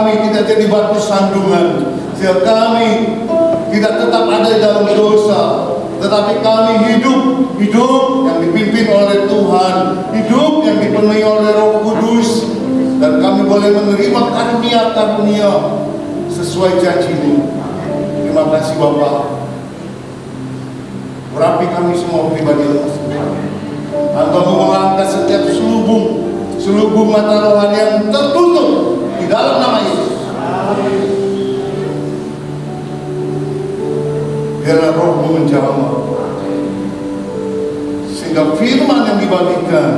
kami tidak jadi batu sandungan, sehingga kami tidak tetap ada dalam dosa, tetapi kami hidup, hidup yang dipimpin oleh Tuhan, hidup yang dipenuhi oleh Roh Kudus, dan kami boleh menerima karunia-karunia sesuai janjimu. Terima kasih Bapak. Urapi kami semua pribadi. Engkau mengangkat setiap selubung, selubung mata rohani yang tertutup dalam nama Yesus. Biarlah rohmu menjamah. Sehingga firman yang dibagikan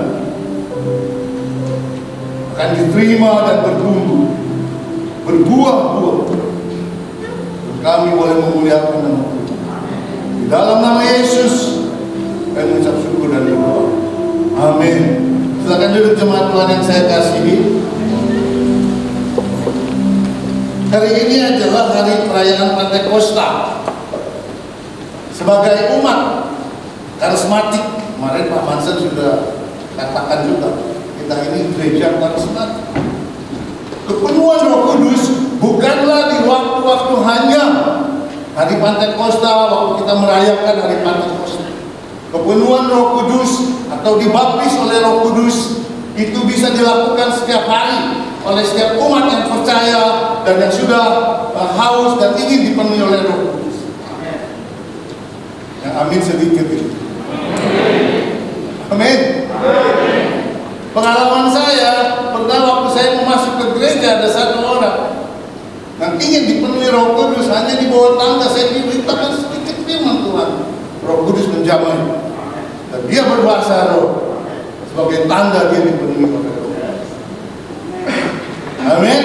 akan diterima dan bertumbuh, berbuah-buah. Kami boleh memuliakan nama. Di dalam nama Yesus, kami mengucap syukur dan berdoa. Amin. Silakan duduk jemaat Tuhan yang saya kasihi. Hari ini adalah hari perayaan Pentakosta. Sebagai umat karismatik, kemarin Pak Mansen sudah katakan juga, kita ini gereja karismatik. Kepenuhan Roh Kudus bukanlah di waktu-waktu hanya hari Pentakosta, waktu kita merayakan hari Pentakosta. Kepenuhan Roh Kudus atau dibaptis oleh Roh Kudus itu bisa dilakukan setiap hari oleh setiap umat yang percaya dan yang sudah haus dan ingin dipenuhi oleh Roh Kudus. Yang amin sedikit itu. Amin. Pengalaman saya pernah waktu saya mau masuk ke gereja ada satu orang yang ingin dipenuhi Roh Kudus hanya di bawah tangga saya diberitakan sedikit firman Tuhan. Roh Kudus menjamah dan dia berbahasa roh sebagai tanda dia dipenuhi oleh. Amin.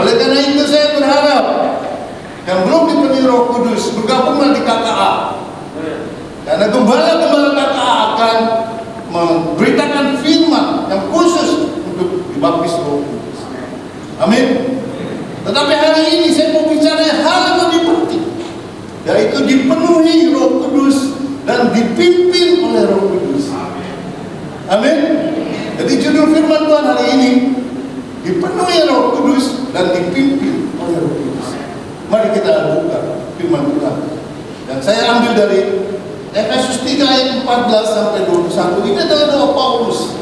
Oleh karena itu saya berharap yang belum dipenuhi Roh Kudus bergabunglah di KKA. Karena gembala-gembala KKA akan memberitakan firman yang khusus untuk dibaptis Roh Kudus. Amin. Tetapi hari ini saya mau bicara hal yang lebih penting, yaitu dipenuhi Roh Kudus dan dipimpin oleh Roh Kudus. Amin. Jadi judul firman Tuhan hari ini dipenuhi Roh Kudus dan dipimpin oleh Roh Kudus. Mari kita buka firman Tuhan. Dan saya ambil dari Efesus 3 ayat 14 sampai 21. Ini adalah doa Paulus.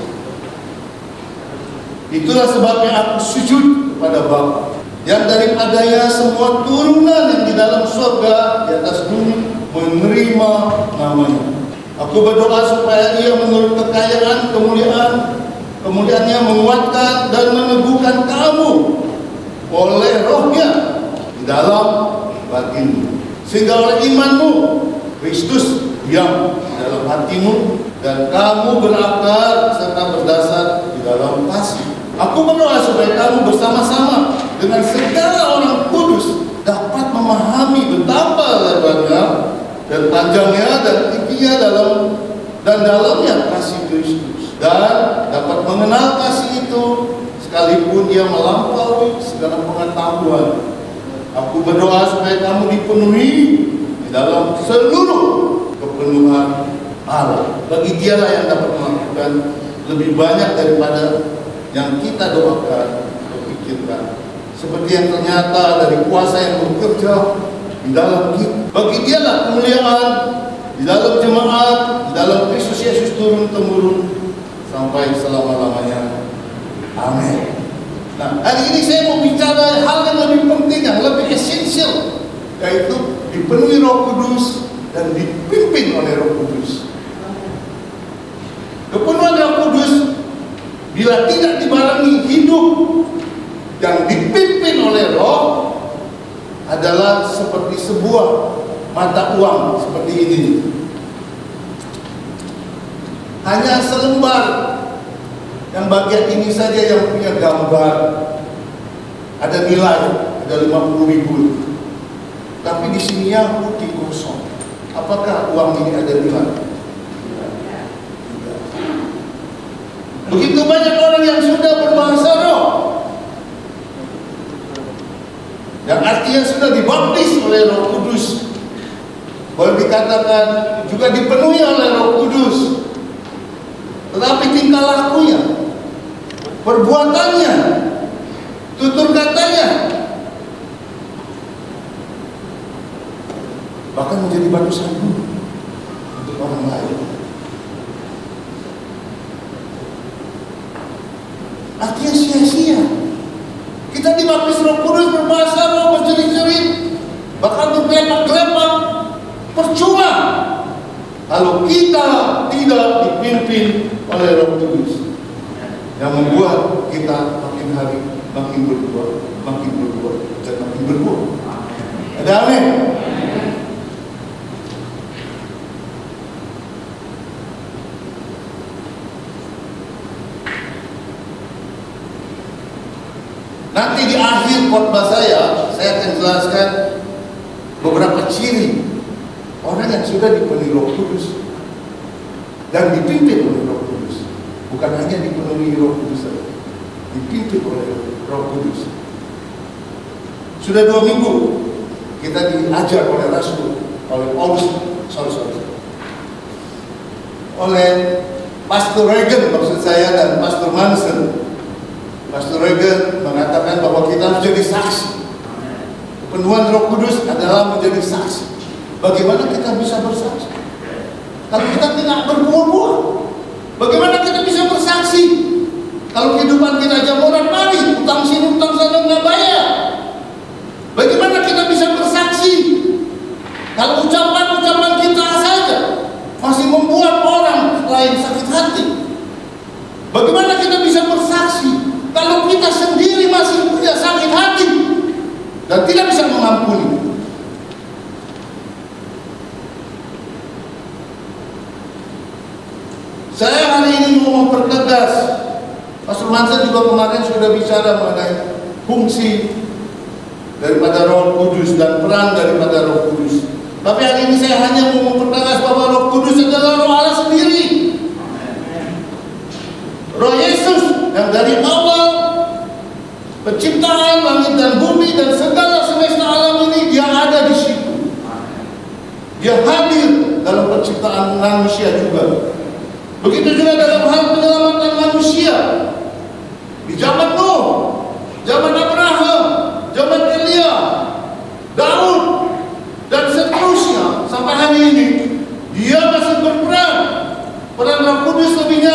Itulah sebabnya aku sujud kepada Bapa yang daripadanya semua turunan yang di dalam surga di atas bumi menerima namanya. Aku berdoa supaya ia menurut kekayaan kemuliaan kemuliaannya menguatkan dan meneguhkan kamu oleh rohnya di dalam batinmu sehingga oleh imanmu Kristus diam di dalam hatimu dan kamu berakar serta berdasar di dalam kasih. Aku berdoa supaya kamu bersama-sama dengan segala orang kudus dapat memahami betapa lebarnya dan panjangnya dan tingginya dalam dan dalamnya kasih Kristus dan dapat mengenal kasih itu sekalipun dia melampaui segala pengetahuan. Aku berdoa supaya kamu dipenuhi di dalam seluruh kepenuhan Allah. Bagi dialah yang dapat melakukan lebih banyak daripada yang kita doakan atau pikirkan. Seperti yang ternyata dari kuasa yang bekerja di dalam kita. Bagi dialah kemuliaan di dalam jemaat, di dalam Kristus Yesus turun temurun sampai selama-lamanya. Amin. Nah, hari ini saya mau bicara hal yang lebih penting, yang lebih esensial, yaitu dipenuhi Roh Kudus dan dipimpin oleh Roh Kudus. Kepenuhan Roh Kudus bila tidak dibarengi hidup yang dipimpin oleh Roh adalah seperti sebuah mata uang seperti ini. Hanya selembar yang bagian ini saja yang punya gambar. Ada nilai ada 50 ribu. Tapi di sini yang putih kosong. Apakah uang ini ada nilai? Begitu banyak orang yang sudah berbahasa roh. Artinya sudah dibaptis oleh Roh Kudus. Boleh dikatakan juga dipenuhi oleh Roh Kudus. Tetapi tingkah lakunya, perbuatannya, tutur katanya, bahkan menjadi batu sandung untuk orang lain. Artinya sia-sia. Kita dibaptis Roh Kudus berbahasa roh berjerit-jerit, bahkan bergelepak-gelepak, percuma kalau kita tidak dipimpin oleh Roh Kudus yang membuat kita makin hari makin berbuat, Sudah dua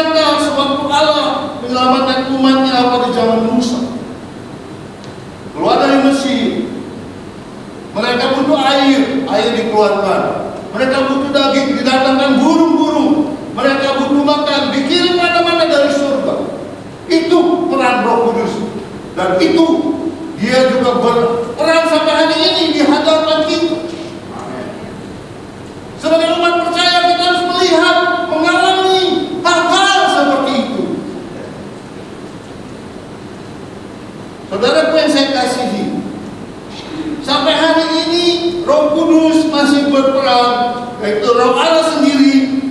Nyata sewaktu Allah menyelamatkan umatnya pada zaman Musa. Keluar dari Mesir, mereka butuh air, air dikeluarkan. Mereka butuh daging, didatangkan burung-burung. Mereka butuh makan, dikirim mana-mana dari surga. Itu peran Roh Kudus. Dan itu dia juga berperan sampai hari ini di hadapan kita. Sebagai umat percaya kita harus melihat, mengalami hal-hal seperti itu. Saudaraku yang saya kasihi, sampai hari ini Roh Kudus masih berperan, yaitu Roh Allah sendiri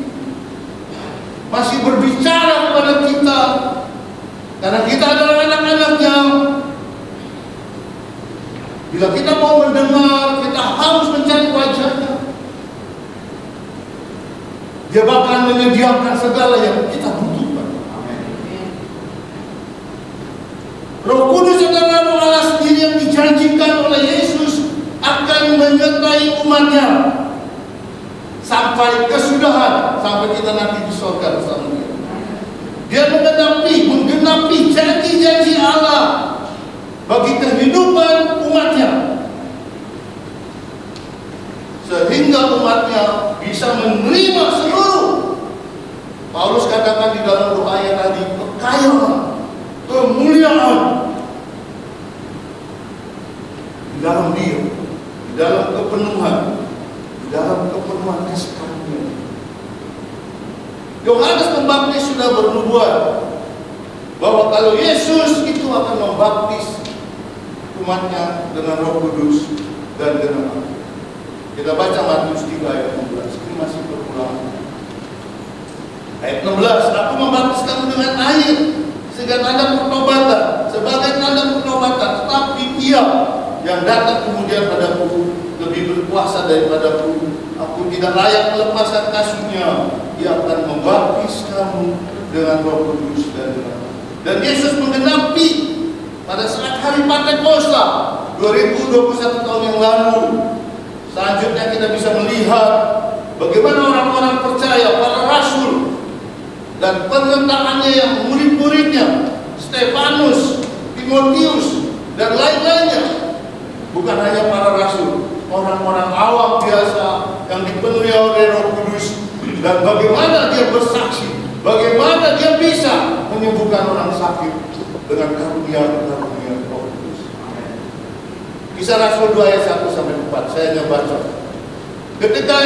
masih berbicara kepada kita karena kita adalah anak-anaknya. Bila kita mau mendengar, kita harus mencari wajahnya. Dia bahkan menyediakan segala yang kita butuhkan. Roh Kudus adalah roh Allah sendiri yang dijanjikan oleh Yesus menyertai umatnya sampai kesudahan, sampai kita nanti di surga bersama dia. Dia menggenapi, menggenapi janji-janji Allah bagi kehidupan umatnya. Sehingga umatnya bisa menerima seluruh Paulus katakan di dalam doa yang tadi kekayaan, kemuliaan di dalam dia, di dalam kepenuhan, dalam kepenuhan kasih karunia. Yohanes Pembaptis sudah bernubuat bahwa kalau Yesus itu akan membaptis umatnya dengan Roh Kudus dan dengan api. Kita baca Matius 3 ayat 16. Ini masih berulang. Ayat 16, aku membaptis kamu dengan air sehingga tanda pertobatan, sebagai tanda pertobatan, tetapi ia yang datang kemudian padaku lebih berkuasa daripadaku. Aku tidak layak melepaskan kasurnya. Ia akan membaptis kamu dengan Roh Kudus dan dengan dan Yesus menggenapi pada saat hari Pentakosta 2021 tahun yang lalu. Selanjutnya kita bisa melihat bagaimana orang-orang percaya, para rasul dan penyertaannya yang murid-muridnya, Stefanus, Timotius, dan lain-lainnya. Bukan hanya para rasul, orang-orang awam biasa yang dipenuhi oleh Roh Kudus dan bagaimana dia bersaksi, bagaimana dia bisa menyembuhkan orang sakit dengan karunia-karunia Roh Kudus. Kisah Rasul 2 ayat 1 sampai 4 saya hanya baca. Ketika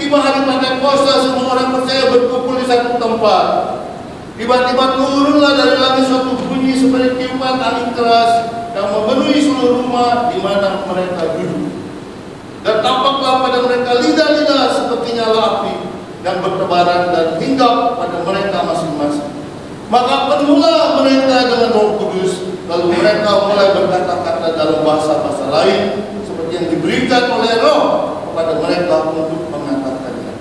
tiba hari Pentakosta semua orang percaya berkumpul di satu tempat. Tiba-tiba turunlah dari langit suatu bunyi seperti tiupan angin keras yang memenuhi seluruh rumah di mana mereka duduk. Dan tampaklah pada mereka lidah-lidah seperti nyala api dan bertebaran dan hinggap pada mereka masing-masing. Maka penuhlah mereka dengan roh kudus, lalu mereka mulai berkata-kata dalam bahasa-bahasa lain, seperti yang diberikan oleh roh kepada mereka untuk mengatakannya.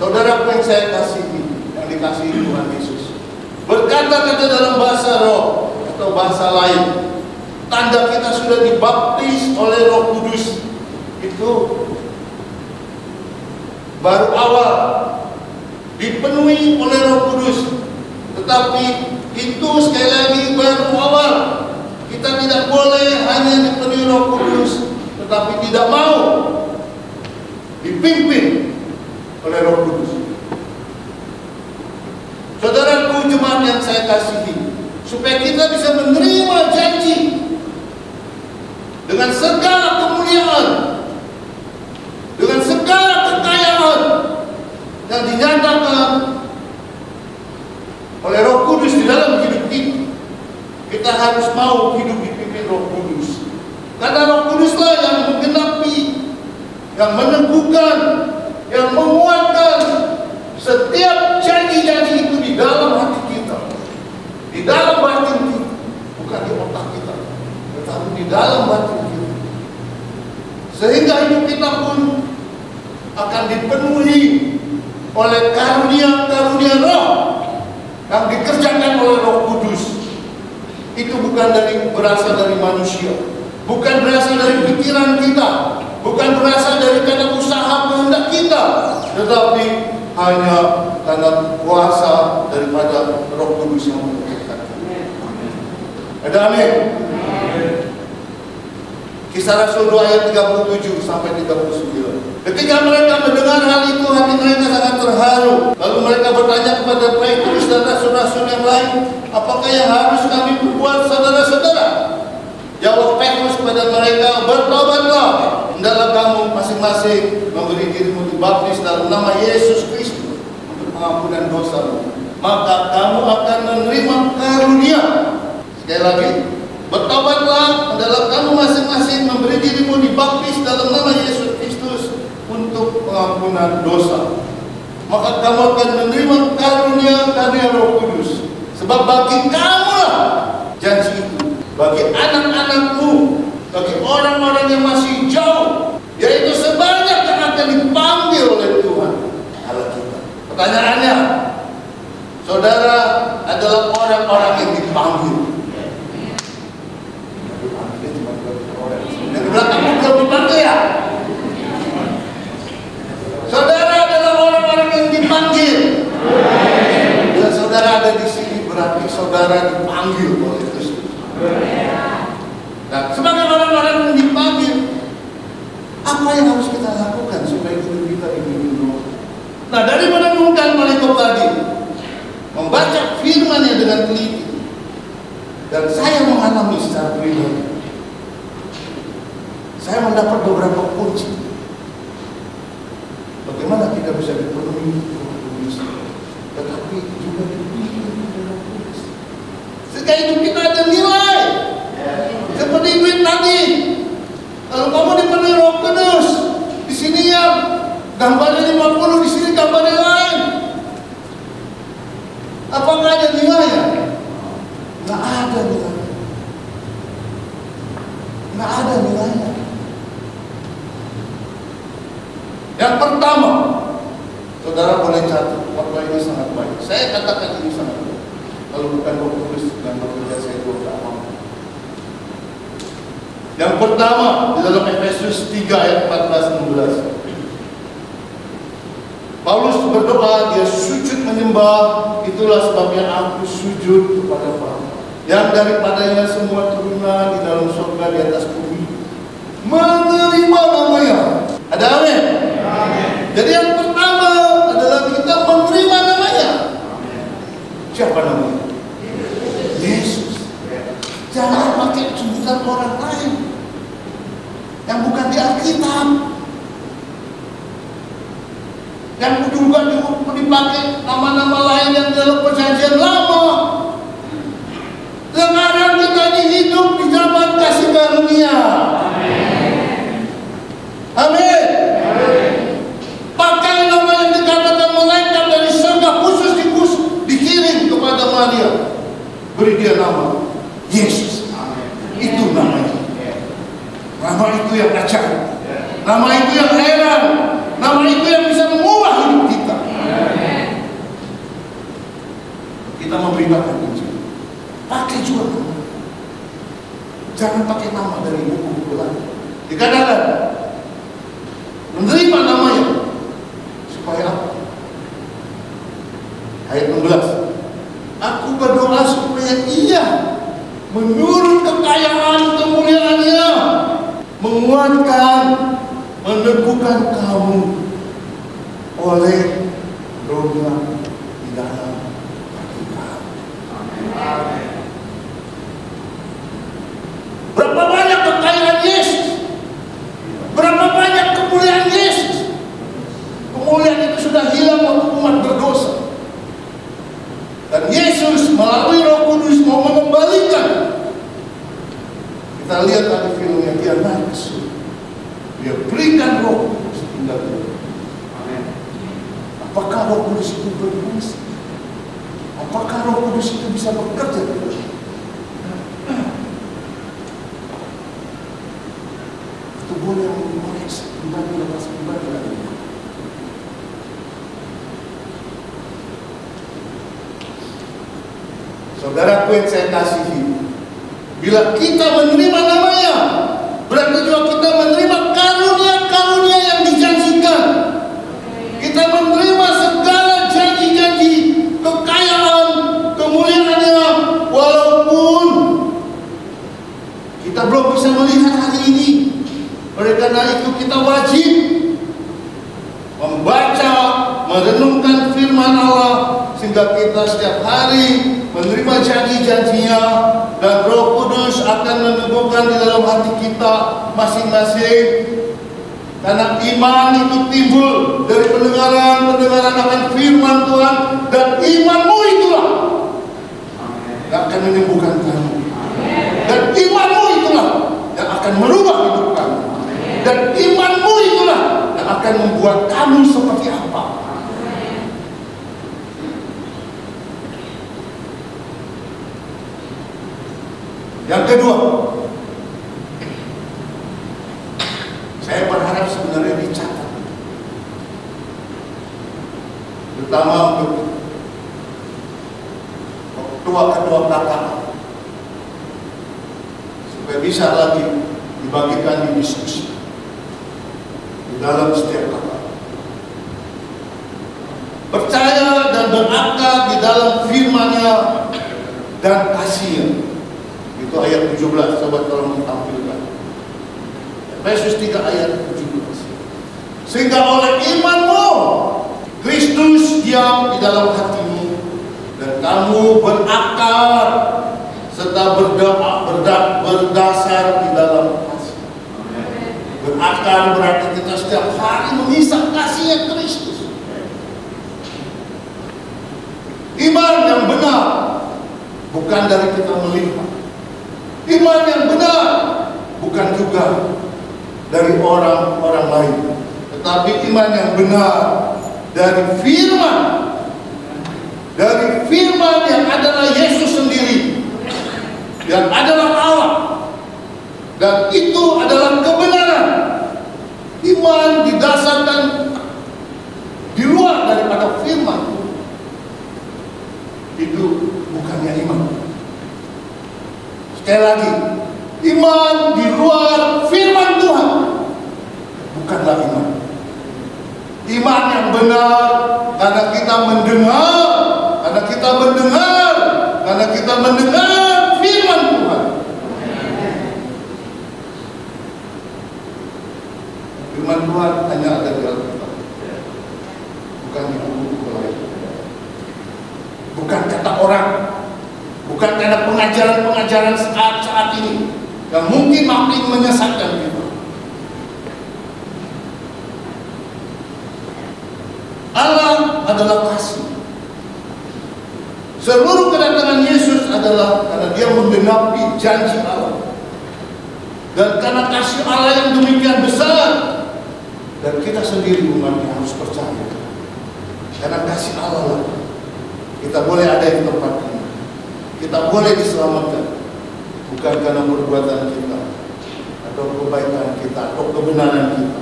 Saudara yang saya kasihi, yang dikasihi Tuhan Yesus berkata-kata dalam bahasa roh atau bahasa lain tanda kita sudah dibaptis oleh roh kudus. Itu baru awal dipenuhi oleh roh kudus. Tetapi itu sekali lagi baru awal. Kita tidak boleh hanya dipenuhi roh kudus tetapi tidak mau dipimpin oleh roh kudus. Saudaraku jemaat yang saya kasihi, supaya kita bisa menerima janji dengan segala kemuliaan, dengan segala kekayaan yang dinyatakan oleh Roh Kudus di dalam hidup kita. Kita harus mau hidup dipimpin Roh Kudus. Karena Roh Kuduslah yang menggenapi, yang meneguhkan, yang menguatkan setiap janji-janji itu di dalam hati kita, di dalam batin kita, bukan di otak kita, tetapi di dalam batin kita. Sehingga hidup kita pun akan dipenuhi oleh karunia-karunia roh yang dikerjakan oleh roh kudus. Itu bukan dari berasal dari manusia, bukan berasal dari pikiran kita, bukan berasal dari karena usaha kehendak kita, tetapi hanya karena kuasa daripada Roh Kudus yang menguatkan. Ada amin. Kisah Rasul 2 ayat 37 sampai 39. Ketika mereka mendengar hal itu, hati mereka sangat terharu. Lalu mereka bertanya kepada Petrus dan rasul-rasul yang lain, apakah yang harus kami perbuat saudara-saudara? Jawab Petrus kepada mereka, bertobatlah. Hendaklah kamu masing-masing memberi dirimu dibaptis dalam nama Yesus Kristus untuk pengampunan dosa. Maka kamu akan menerima karunia. Sekali lagi, bertobatlah. Hendaklah kamu masing-masing memberi dirimu dibaptis dalam nama Yesus Kristus untuk pengampunan dosa. Maka kamu akan menerima karunia karunia Roh Kudus. Sebab bagi kamu janji itu bagi anak-anakmu, bagi orang-orang yang masih jauh, yaitu sebanyak yang akan dipanggil oleh Tuhan Allah kita. Pertanyaannya, saudara adalah orang-orang yang dipanggil. Yang di belakang belum dipanggil ya? Saudara adalah orang-orang yang dipanggil. Bila saudara ada di sini berarti saudara dipanggil oleh Kristus. Nah, sebagai orang-orang yang dipanggil, apa yang harus kita lakukan supaya hidup kita ini Roh? Nah, dari menemukan malaikat tadi, membaca firman-Nya dengan teliti, dan saya mengalami secara pribadi, saya mendapat beberapa kunci. Bagaimana kita bisa dipenuhi tetapi juga dipimpin sehingga hidup kita ada nilai. Seperti duit tadi. Kalau kamu dipenuhi roh kudus Di sini ya. Gambarnya 50, di sini gambarnya lain. Apakah ada nilai ya? Nggak ada nilai. Gak ada nilainya Yang pertama Saudara boleh catat Waktu ini sangat baik. Saya katakan ini sangat baik. Kalau bukan Roh Kudus yang bekerja saya juga tidak mampu. Yang pertama di dalam Efesus 3 ayat 14 16. Paulus berdoa, dia sujud menyembah, itulah sebabnya aku sujud kepada Bapa. Yang daripadanya semua turunan di dalam surga di atas bumi menerima namanya. Ada amin? Jadi yang pertama adalah kita menerima namanya. Siapa namanya? Jangan pakai sebutan orang lain yang bukan di Alkitab. Yang juga dipakai nama-nama lain yang dalam perjanjian lama. Sekarang kita ini hidup di zaman kasih karunia. Amin. Pakai nama yang dikatakan malaikat dari surga khusus dikirim kepada Maria. Beri dia nama Yesus. Itu namanya. Nama itu yang ajaib. Nama itu yang heran. Nama itu yang bisa mengubah hidup kita. Kita memberitakan Injil. Pakai juga. Jangan pakai nama dari buku-buku lain. Dikatakan menerima namanya supaya apa? Ayat 16. Aku berdoa supaya ia menurut kekayaan kemuliaannya menguatkan, meneguhkan kamu oleh rohnya di dalam hati kamu. Berapa banyak kekayaan Yesus? Berapa banyak kemuliaan Yesus? Kemuliaan itu sudah hilang waktu umat berdosa. Dan Yesus melalui Roh Kudus mau mengembalikan. Kita lihat ada filmnya dia surga. Dia berikan Roh Kudus tinggal di dalam. Apakah Roh Kudus itu berfungsi? Apakah Roh Kudus itu bisa bekerja di dalam? Itu boleh mengoreksi pribadi lepas pribadi lagi. Saudaraku yang saya kasihi, bila kita menerima namanya, berarti juga kita menerima karunia-karunia yang dijanjikan. Kita menerima segala janji-janji, kekayaan, kemuliaannya, walaupun kita belum bisa melihat hari ini. Oleh karena itu kita wajib membaca, merenungkan firman Allah sehingga kita setiap hari menerima janji-janjinya dan Roh Kudus akan meneguhkan di dalam hati kita masing-masing. Karena iman itu timbul dari pendengaran-pendengaran akan firman Tuhan dan imanmu itulah yang akan menyembuhkan kamu. Dan imanmu itulah yang akan merubah hidup kamu. Dan imanmu itulah yang akan membuat kamu seperti apa. Yang kedua, saya berharap sebenarnya dicatat. Terutama untuk ketua-ketua belakang. Supaya bisa lagi dibagikan di diskusi di dalam setiap kakak. Percaya dan berakar di dalam firmannya dan kasihnya. Itu ayat 17, sobat tolong ditampilkan. Efesus 3 ayat 17. Sehingga oleh imanmu Kristus diam di dalam hatimu dan kamu berakar serta berdoa berda, berdasar di dalam kasih. Berakar berarti kita setiap hari mengisap kasihnya Kristus. Iman yang benar bukan dari kita melihat. Iman yang benar bukan juga dari orang-orang lain, tetapi iman yang benar dari firman. Dari firman yang adalah Yesus sendiri. Yang adalah Allah. Dan itu adalah kebenaran. Iman didasarkan di luar daripada firman Sekali lagi, iman di luar firman Tuhan bukanlah iman. Iman yang benar karena kita mendengar, karena kita mendengar, karena kita mendengar firman Tuhan. Firman Tuhan hanya ada di Alkitab, bukan di buku-buku lain. Bukan kata orang, bukan karena pengajaran-pengajaran saat-saat ini yang mungkin makin menyesatkan kita. Allah adalah kasih. Seluruh kedatangan Yesus adalah karena dia menggenapi janji Allah. Dan karena kasih Allah yang demikian besar dan kita sendiri umatnya harus percaya. Karena kasih Allah lah kita boleh ada di tempat ini. Kita boleh diselamatkan bukan karena perbuatan kita atau kebaikan kita atau kebenaran kita.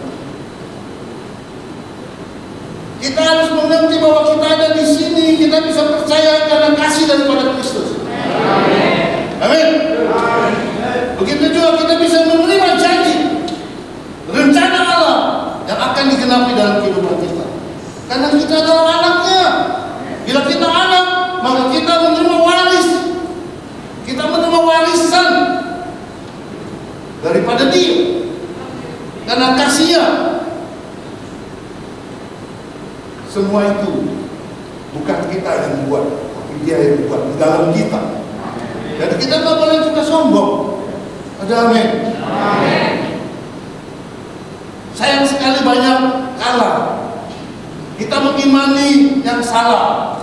Kita harus mengerti bahwa kita ada di sini, kita bisa percaya karena kasih daripada Kristus. Amin. Begitu juga kita bisa menerima janji, rencana Allah yang akan digenapi dalam kita. Karena kita adalah anaknya. Bila kita anak, maka kita menerima waris. Kita menerima warisan daripada dia. Karena kasihnya semua itu bukan kita yang buat, tapi dia yang buat di dalam kita. Jadi kita tak boleh juga sombong. Ada amin. Sayang sekali banyak kalah. Kita mengimani yang salah.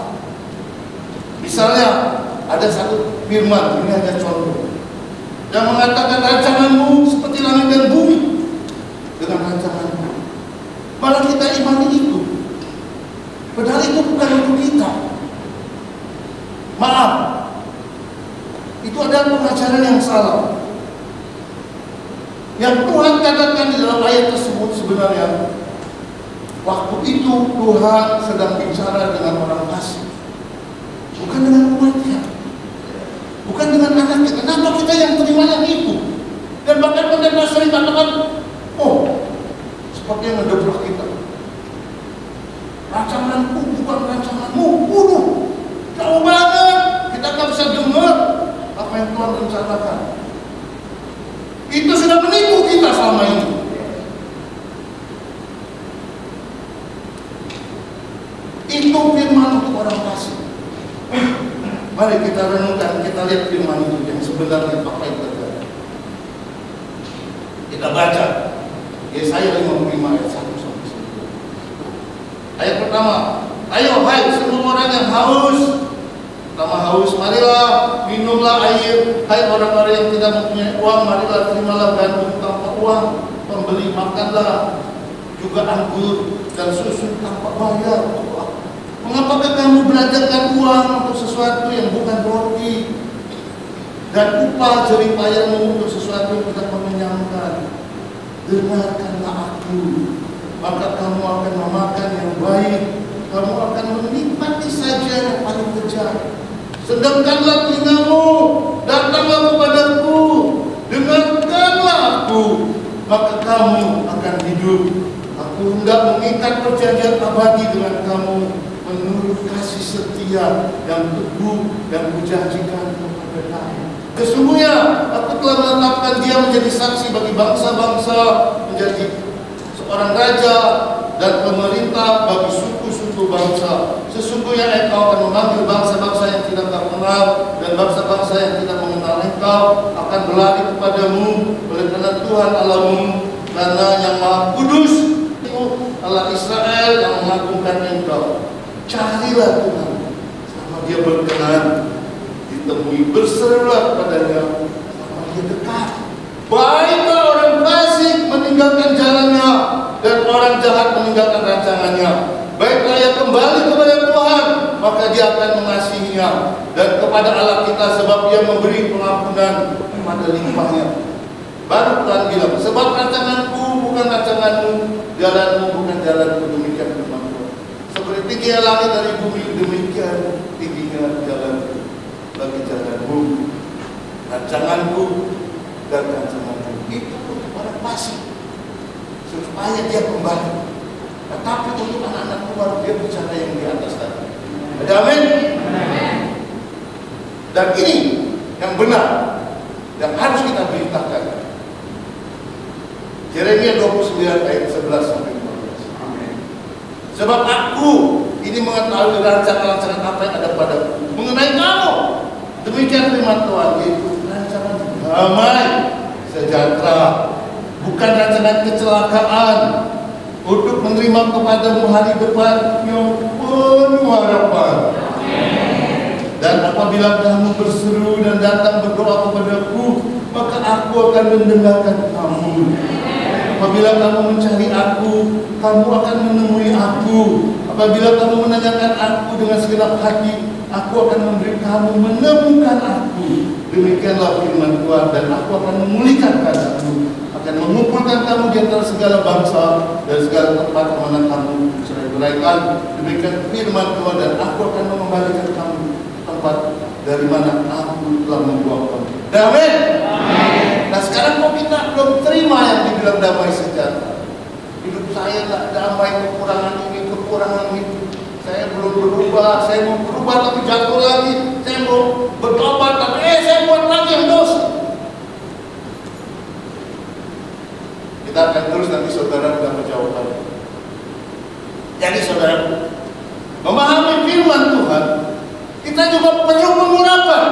Misalnya ada satu firman, ini hanya contoh. Yang mengatakan rancanganmu seperti langit dan bumi dengan rancanganmu. Malah kita imani itu. Padahal itu bukan untuk kita. Maaf. Itu adalah pengajaran yang salah. Yang Tuhan katakan di dalam ayat tersebut sebenarnya Waktu itu Tuhan sedang bicara dengan orang kasih Bukan dengan umatnya Bukan dengan anaknya. Kenapa kita yang terima yang itu? Dan bahkan pendeta sering katakan Oh Seperti yang ngedobrak kita. Rancanganku bukan rancanganmu. Bunuh. Jauh banget. Kita nggak bisa dengar Apa yang Tuhan rencanakan. Itu sudah menipu kita selama ini Itu firman untuk orang kasih. Mari kita lihat firman itu yang sebenarnya apa yang terjadi. Kita baca Yesaya 55 ayat 1 sampai 9. Ayat pertama, ayo hai semua orang yang haus, pertama haus, marilah minumlah air, hai orang-orang yang tidak mempunyai uang, marilah terimalah gandum tanpa uang, pembeli makanlah juga anggur dan susu tanpa bayar Mengapakah kamu belanjakan uang untuk sesuatu yang bukan roti dan upah jerih payahmu untuk sesuatu yang tidak mengenyangkan? Dengarkanlah aku, maka kamu akan memakan yang baik, kamu akan menikmati saja yang paling kejam. Sedangkanlah telingamu, datanglah kepadaku, dengarkanlah aku, maka kamu akan hidup. Aku hendak mengikat perjanjian abadi dengan kamu menurut kasih setia yang teguh yang kujanjikan kepada kamu. Sesungguhnya aku telah menetapkan dia menjadi saksi bagi bangsa-bangsa, menjadi seorang raja dan pemerintah bagi suku-suku bangsa. Sesungguhnya engkau akan memanggil bangsa-bangsa yang tidak kau kenal dan bangsa-bangsa yang tidak mengenal engkau akan berlari kepadamu oleh karena Tuhan Allahmu karena yang Maha Kudus itu Allah Israel yang mengagungkan engkau. Carilah Tuhan sama dia berkenan ditemui berserulah kepadanya sama dia dekat. Baiklah orang fasik meninggalkan jalannya dan orang jahat meninggalkan rancangannya. Baiklah ia kembali kepada Tuhan, maka dia akan mengasihinya dan kepada Allah kita sebab dia memberi pengampunan pada limpahnya. Baru Tuhan bilang, sebab rancanganku bukan rancanganmu, jalanmu bukan jalanku demikian firman Tuhan. Seperti tinggi langit dari bumi, demikian tingginya jalan jalanmu. Rancanganku dan rancanganku itu untuk orang supaya dia kembali. Tetapi untuk anak-anak baru dia bicara yang di atas tadi. Ada amin? Dan ini yang benar yang harus kita beritakan. Yeremia 29 ayat 11 sampai 15. Sebab aku ini mengetahui rancangan-rancangan apa yang ada padaku mengenai kamu. Demikian firman Tuhan rancangan damai, sejahtera, bukan rancangan kecelakaan untuk menerima kepadamu hari depan yang penuh harapan. Dan apabila kamu berseru dan datang berdoa kepadaku, maka aku akan mendengarkan kamu. Apabila kamu mencari aku, kamu akan menemui aku. Apabila kamu menanyakan aku dengan segenap hati, aku akan memberi kamu menemukan aku. Demikianlah firman Tuhan dan aku akan memulihkan kamu, akan mengumpulkan kamu di antara segala bangsa dan segala tempat ke mana kamu cerai-beraikan. Demikian firman Tuhan dan aku akan mengembalikan kamu tempat dari mana aku telah membuang kamu. Amin. Nah sekarang kok kita belum terima yang dibilang damai sejahtera. Hidup saya tak damai kekurangan ini, kekurangan itu. Saya belum berubah, saya mau berubah tapi jatuh lagi. Saya mau bertobat tapi eh saya buat lagi yang dosa. Kita akan terus nanti saudara akan menjawab Jadi saudara, memahami firman Tuhan, kita juga perlu pengurapan.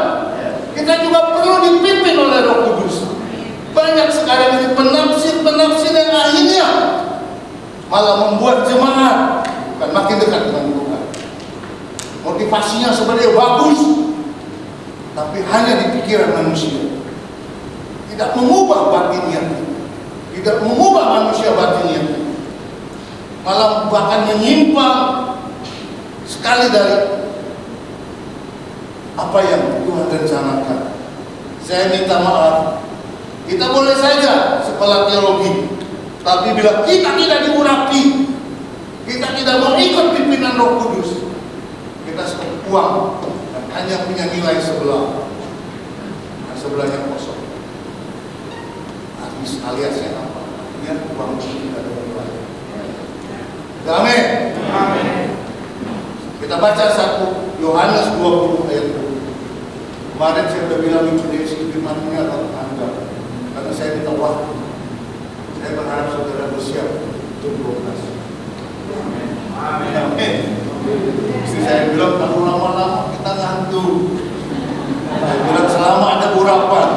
Kita juga perlu dipimpin oleh Roh Kudus. Banyak sekarang ini penafsir-penafsir yang akhirnya malah membuat jemaat bukan makin dekat dengan Tuhan. Motivasinya sebenarnya bagus, tapi hanya di pikiran manusia. Tidak mengubah batinnya, tidak mengubah manusia batinnya, malah bahkan menyimpang sekali dari apa yang Tuhan rencanakan. Saya minta maaf. Kita boleh saja sekolah teologi, tapi bila kita tidak diurapi, kita tidak mau ikut pimpinan Roh Kudus, kita seperti uang hanya punya nilai sebelah, dan sebelahnya kosong. Habis aliasnya apa? Artinya uang itu tidak ada nilai. Amin. Kita baca satu Yohanes 20 ayat 20. Kemarin saya sudah bilang itu dari segi firman-Nya Anda karena saya minta waktu. Saya berharap saudara bersiap untuk 12. Amin. Amin. Istri saya bilang kalau lama-lama kita ngantuk. Saya bilang selama ada urapan,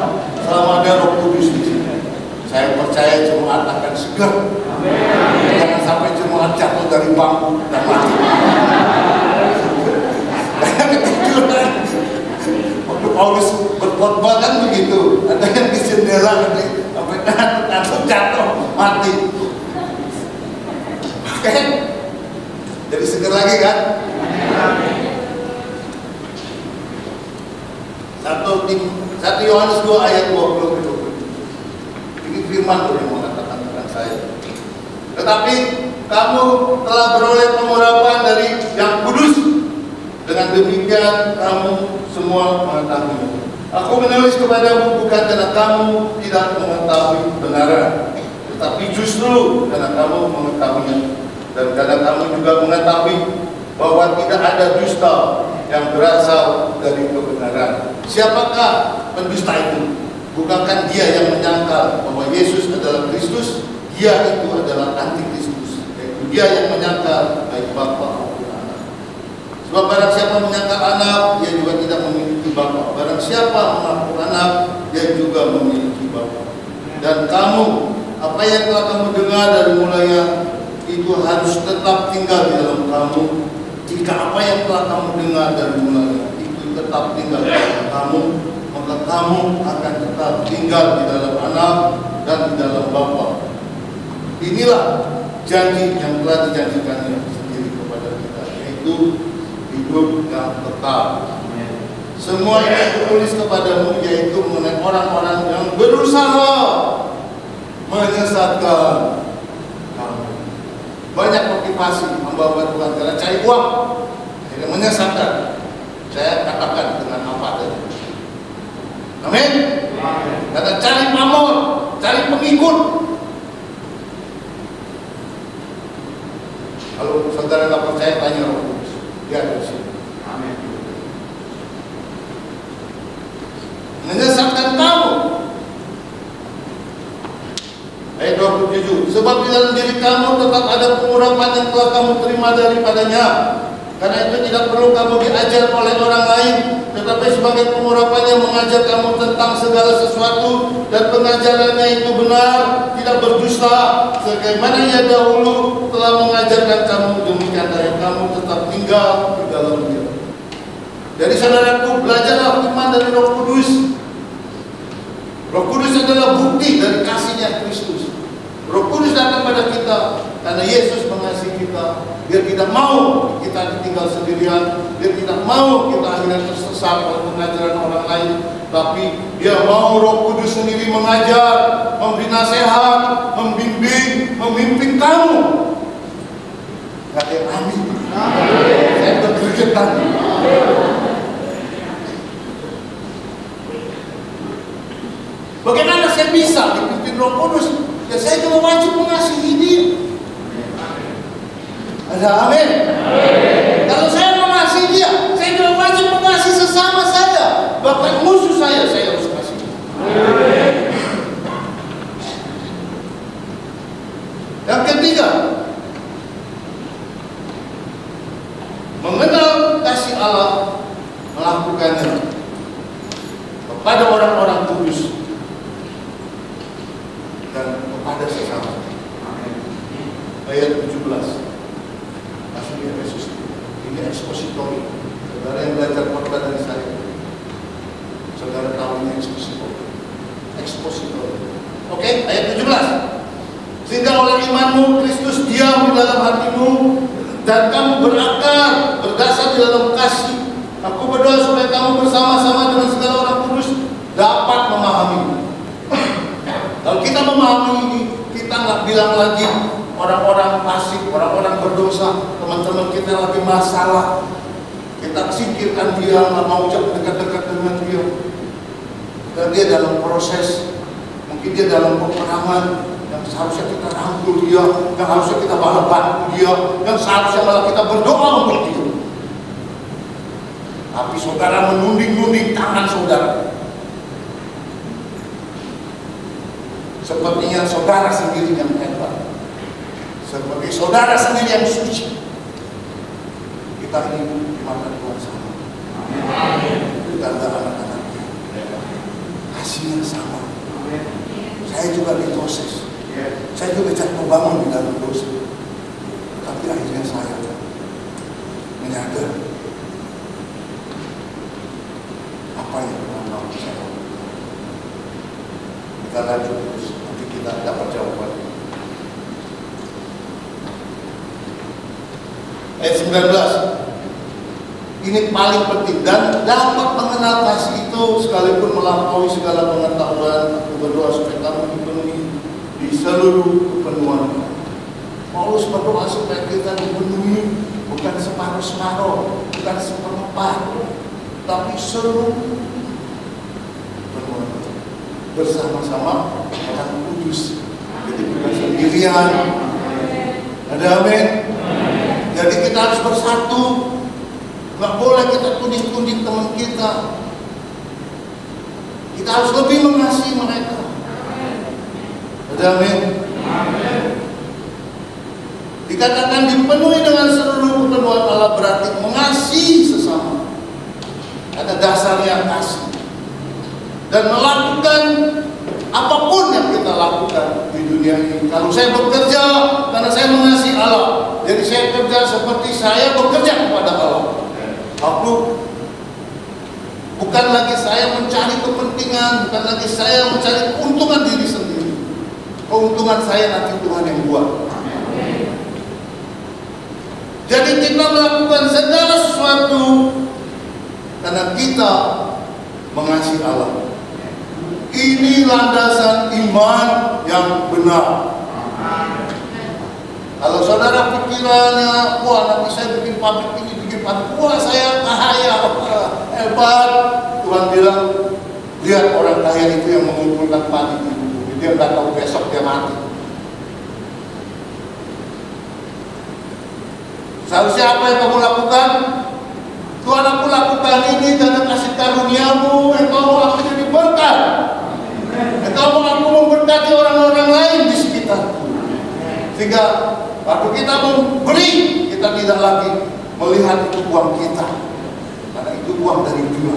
selama ada roh kudus di sini. Saya percaya jemaat akan segar. Jangan sampai jemaat jatuh dari bangku dan mati. Waktu Paulus berkhotbah kan begitu, ada yang di jendela nanti sampai jatuh jatuh mati. Oke, jadi seger lagi kan? Satu tim satu Yohanes 2 ayat 20 ke 27. Ini firman Tuhan yang mengatakan tentang saya. Tetapi kamu telah beroleh pengurapan dari yang kudus. Dengan demikian kamu semua mengetahui. Aku menulis kepadamu bukan karena kamu tidak mengetahui kebenaran, tetapi justru karena kamu mengetahuinya dan karena kamu juga mengetahui bahwa tidak ada dusta yang berasal dari kebenaran. Siapakah pendusta itu? Bukankah dia yang menyangkal bahwa Yesus adalah Kristus? Dia itu adalah antikristus. Yaitu dia yang menyangkal baik Bapa maupun anak. Sebab barang siapa menyangkal anak, dia juga tidak memiliki Bapa. Barang siapa mengaku anak, dia juga memiliki Bapa. Dan kamu, apa yang telah kamu dengar dari mulanya itu harus tetap tinggal di dalam kamu. Jika apa yang telah kamu dengar dari mulanya itu tetap tinggal di dalam kamu, maka kamu akan tetap tinggal di dalam anak dan di dalam Bapa. Inilah janji yang telah dijanjikannya sendiri kepada kita, yaitu hidup yang tetap. Semua yang ditulis kepadamu yaitu mengenai orang-orang yang berusaha menyesatkan. Banyak motivasi hamba Tuhan karena cari uang, akhirnya menyesatkan. Saya katakan dengan apa adanya. Amin. Kata cari pamor, cari pengikut. Kalau saudara nggak percaya tanya Roh Kudus. Dia ada di sini. Menyesatkan kamu. 27. Sebab di dalam diri kamu tetap ada pengurapan yang telah kamu terima daripadanya. Karena itu tidak perlu kamu diajar oleh orang lain, tetapi sebagai pengurapannya mengajar kamu tentang segala sesuatu dan pengajarannya itu benar, tidak berdusta, sebagaimana ia dahulu telah mengajarkan kamu demikian dan kamu tetap tinggal di dalam dia. Jadi saudaraku belajarlah iman dari Roh Kudus. Roh Kudus adalah bukti dari kasihnya Kristus. Roh Kudus datang pada kita karena Yesus mengasihi kita. Dia tidak mau kita ditinggal sendirian. Dia tidak mau kita akhirnya tersesat oleh pengajaran orang lain. Tapi dia mau Roh Kudus sendiri mengajar, memberi nasihat, membimbing, memimpin kamu. Kata amin. Saya gregetan. Bagaimana saya bisa dipimpin Roh Kudus? Ya saya cuma wajib mengasihi dia. Ada amin. Kalau saya mengasihi dia, saya cuma wajib mengasihi sesama saya. Bahkan musuh saya, saya harus kasih. Yang ketiga, mengenal kasih Allah melakukannya kepada orang-orang kudus dan kepada sesama. Ayat 17. Masih di Efesus. Ini ekspositori. Saudara yang belajar khotbah dari saya. Saudara tahu ini ekspositori. Ekspositori. Oke, ayat 17. Sehingga oleh imanmu Kristus diam di dalam hatimu dan kamu berakar berdasar di dalam kasih. Aku berdoa supaya kamu bersama-sama dengan segala orang kudus dapat memahami. Kalau kita memahami ini, kita nggak bilang lagi orang-orang pasif, orang-orang berdosa, teman-teman kita lagi masalah. Kita singkirkan dia, nggak mau dekat-dekat dengan dia. Dan dia dalam proses, mungkin dia dalam peperangan, yang seharusnya kita rangkul dia, yang harusnya kita malah bantu dia, yang seharusnya malah kita berdoa untuk dia. Tapi saudara menunding-nunding tangan saudara. Sepertinya saudara sendiri yang hebat. Seperti saudara sendiri yang suci. Kita ini di mata Tuhan sama. Kita adalah anak-anaknya. Kasihnya sama. Saya juga diproses. Saya juga jatuh bangun di dalam dosa. Tapi akhirnya saya menyadari apa yang Tuhan mau saya. Kita lanjut terus, nanti kita dapat jawaban. Ayat 19 Ini paling penting dan dapat mengenal kasih itu sekalipun melampaui segala pengetahuan. Aku berdoa supaya kamu dipenuhi di seluruh kepenuhan. Paulus berdoa supaya kita dipenuhi bukan separuh-separuh, bukan seperempat, tapi seluruh kepenuhan bersama-sama orang kudus. Jadi bukan sendirian. Ada amin. Jadi kita harus bersatu. Nggak boleh kita tuding-tuding teman kita. Kita harus lebih mengasihi mereka. Ada amin. Dikatakan dipenuhi dengan seluruh kepenuhan Allah berarti mengasihi sesama. Ada dasarnya kasih. Dan melakukan apa pun yang kita lakukan di dunia ini. Kalau saya bekerja karena saya mengasihi Allah, jadi saya kerja seperti saya bekerja kepada Allah. Aku bukan lagi saya mencari kepentingan, bukan lagi saya mencari keuntungan diri sendiri. Keuntungan saya nanti Tuhan yang buat. Jadi kita melakukan segala sesuatu karena kita mengasihi Allah. Ini landasan iman yang benar. Kalau saudara pikirannya, wah nanti saya bikin pabrik ini, bikin pabrik, wah saya kaya, hebat. Tuhan bilang, Lihat orang kaya itu yang mengumpulkan mati di bumi. Dia nggak tahu besok dia mati. Seharusnya apa yang kamu lakukan? Tuhan aku lakukan ini karena kasih karuniamu. Engkau aku. Engkau mau aku memberkati orang-orang lain di sekitarku. Sehingga waktu kita memberi, kita tidak lagi melihat itu uang kita. Karena itu uang dari Dia.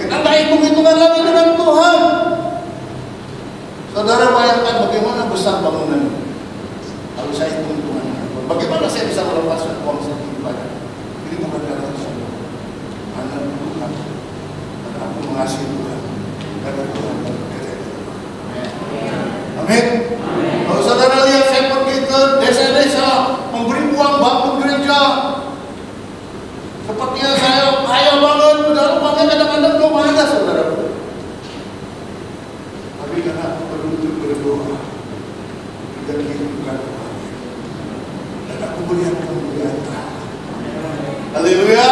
Kita nggak hitung-hitungan lagi dengan Tuhan. Saudara bayangkan bagaimana besar bangunan ini. Kalau saya hitung-hitungan. Bagaimana saya bisa melepaskan uang segitu banyak? Ini bukan karena saya. Karena Tuhan. Karena aku mengasihi Tuhan. Karena Tuhan dalam. Amin. Kalau saudara lihat saya pergi ke desa-desa memberi uang bangun gereja, sepertinya saya kaya banget, padahal uangnya kadang-kadang belum ada saudara. Tapi karena berlutut berdoa, dan kehidupan Tuhan, dan aku melihat kemuliaan. Haleluya.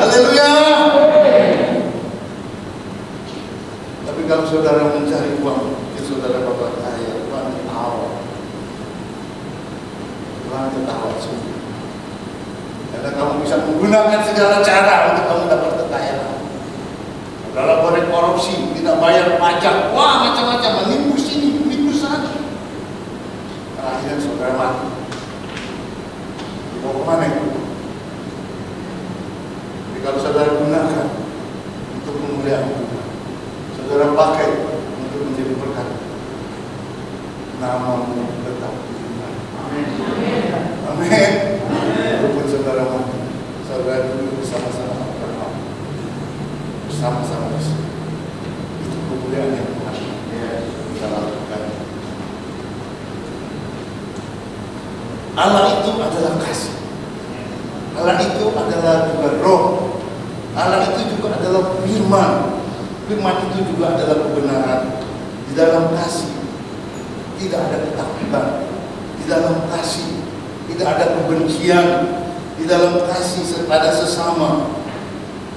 Haleluya. Tapi kalau saudara mencari uang, ya saudara bapak kaya, Tuhan ketawa. Tuhan ketawa sungguh. Karena kamu bisa menggunakan segala cara untuk kamu dapat kekayaan. Dalam boleh korupsi, tidak bayar pajak, wah macam-macam, menipu sini, menipu sana. Akhirnya saudara mati. Dibawa ke mana itu? Jadi kalau saudara gunakan untuk memuliakan Tuhan, saudara pakai untuk menjadi berkat. Namamu tetap diingat. Amin. Walaupun saudara mati, saudara dulu bersama-sama berdoa. Bersama-sama sini. Itu kemuliaan yang Tuhan kita lakukan. Allah itu adalah kasih. Allah itu adalah juga roh. Allah itu juga adalah firman. Firman itu juga adalah kebenaran. Di dalam kasih tidak ada ketakutan. Di dalam kasih tidak ada kebencian. Di dalam kasih pada sesama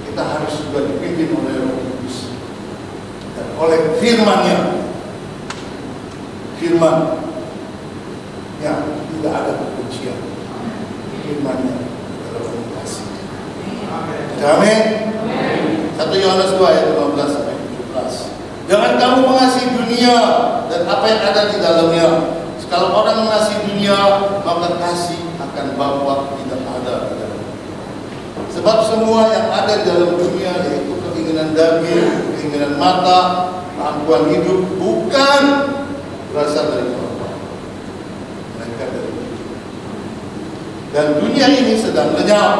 kita harus juga dipimpin oleh Roh Kudus dan oleh firman-Nya. Firman yang tidak ada kebencian. Firman-Nya adalah kasih. Amin. 1 Yohanes 2 ayat 15 sampai 17. Jangan kamu mengasihi dunia dan apa yang ada di dalamnya. Kalau orang mengasihi dunia, maka kasih akan Bapa tidak ada di dalamnya. Sebab semua yang ada di dalam dunia yaitu keinginan daging, keinginan mata, keangkuhan hidup bukan berasal dari Bapa. Mereka dari dunia. Dan dunia ini sedang lenyap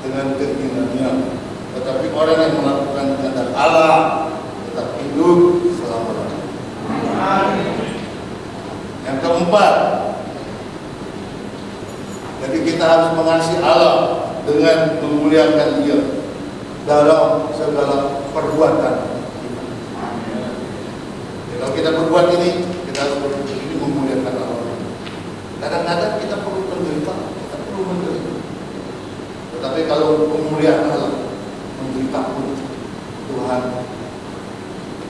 dengan keinginannya. Tetapi orang yang melakukan kehendak Allah tetap hidup selama-lamanya. Yang keempat, jadi kita harus mengasihi Allah dengan memuliakan Dia dalam segala perbuatan kita. Kalau kita berbuat ini, kita harus berbuat ini memuliakan Allah. Kadang-kadang kita perlu menderita, kita perlu menderita. Tetapi kalau pemuliaan Allah menderita pun Tuhan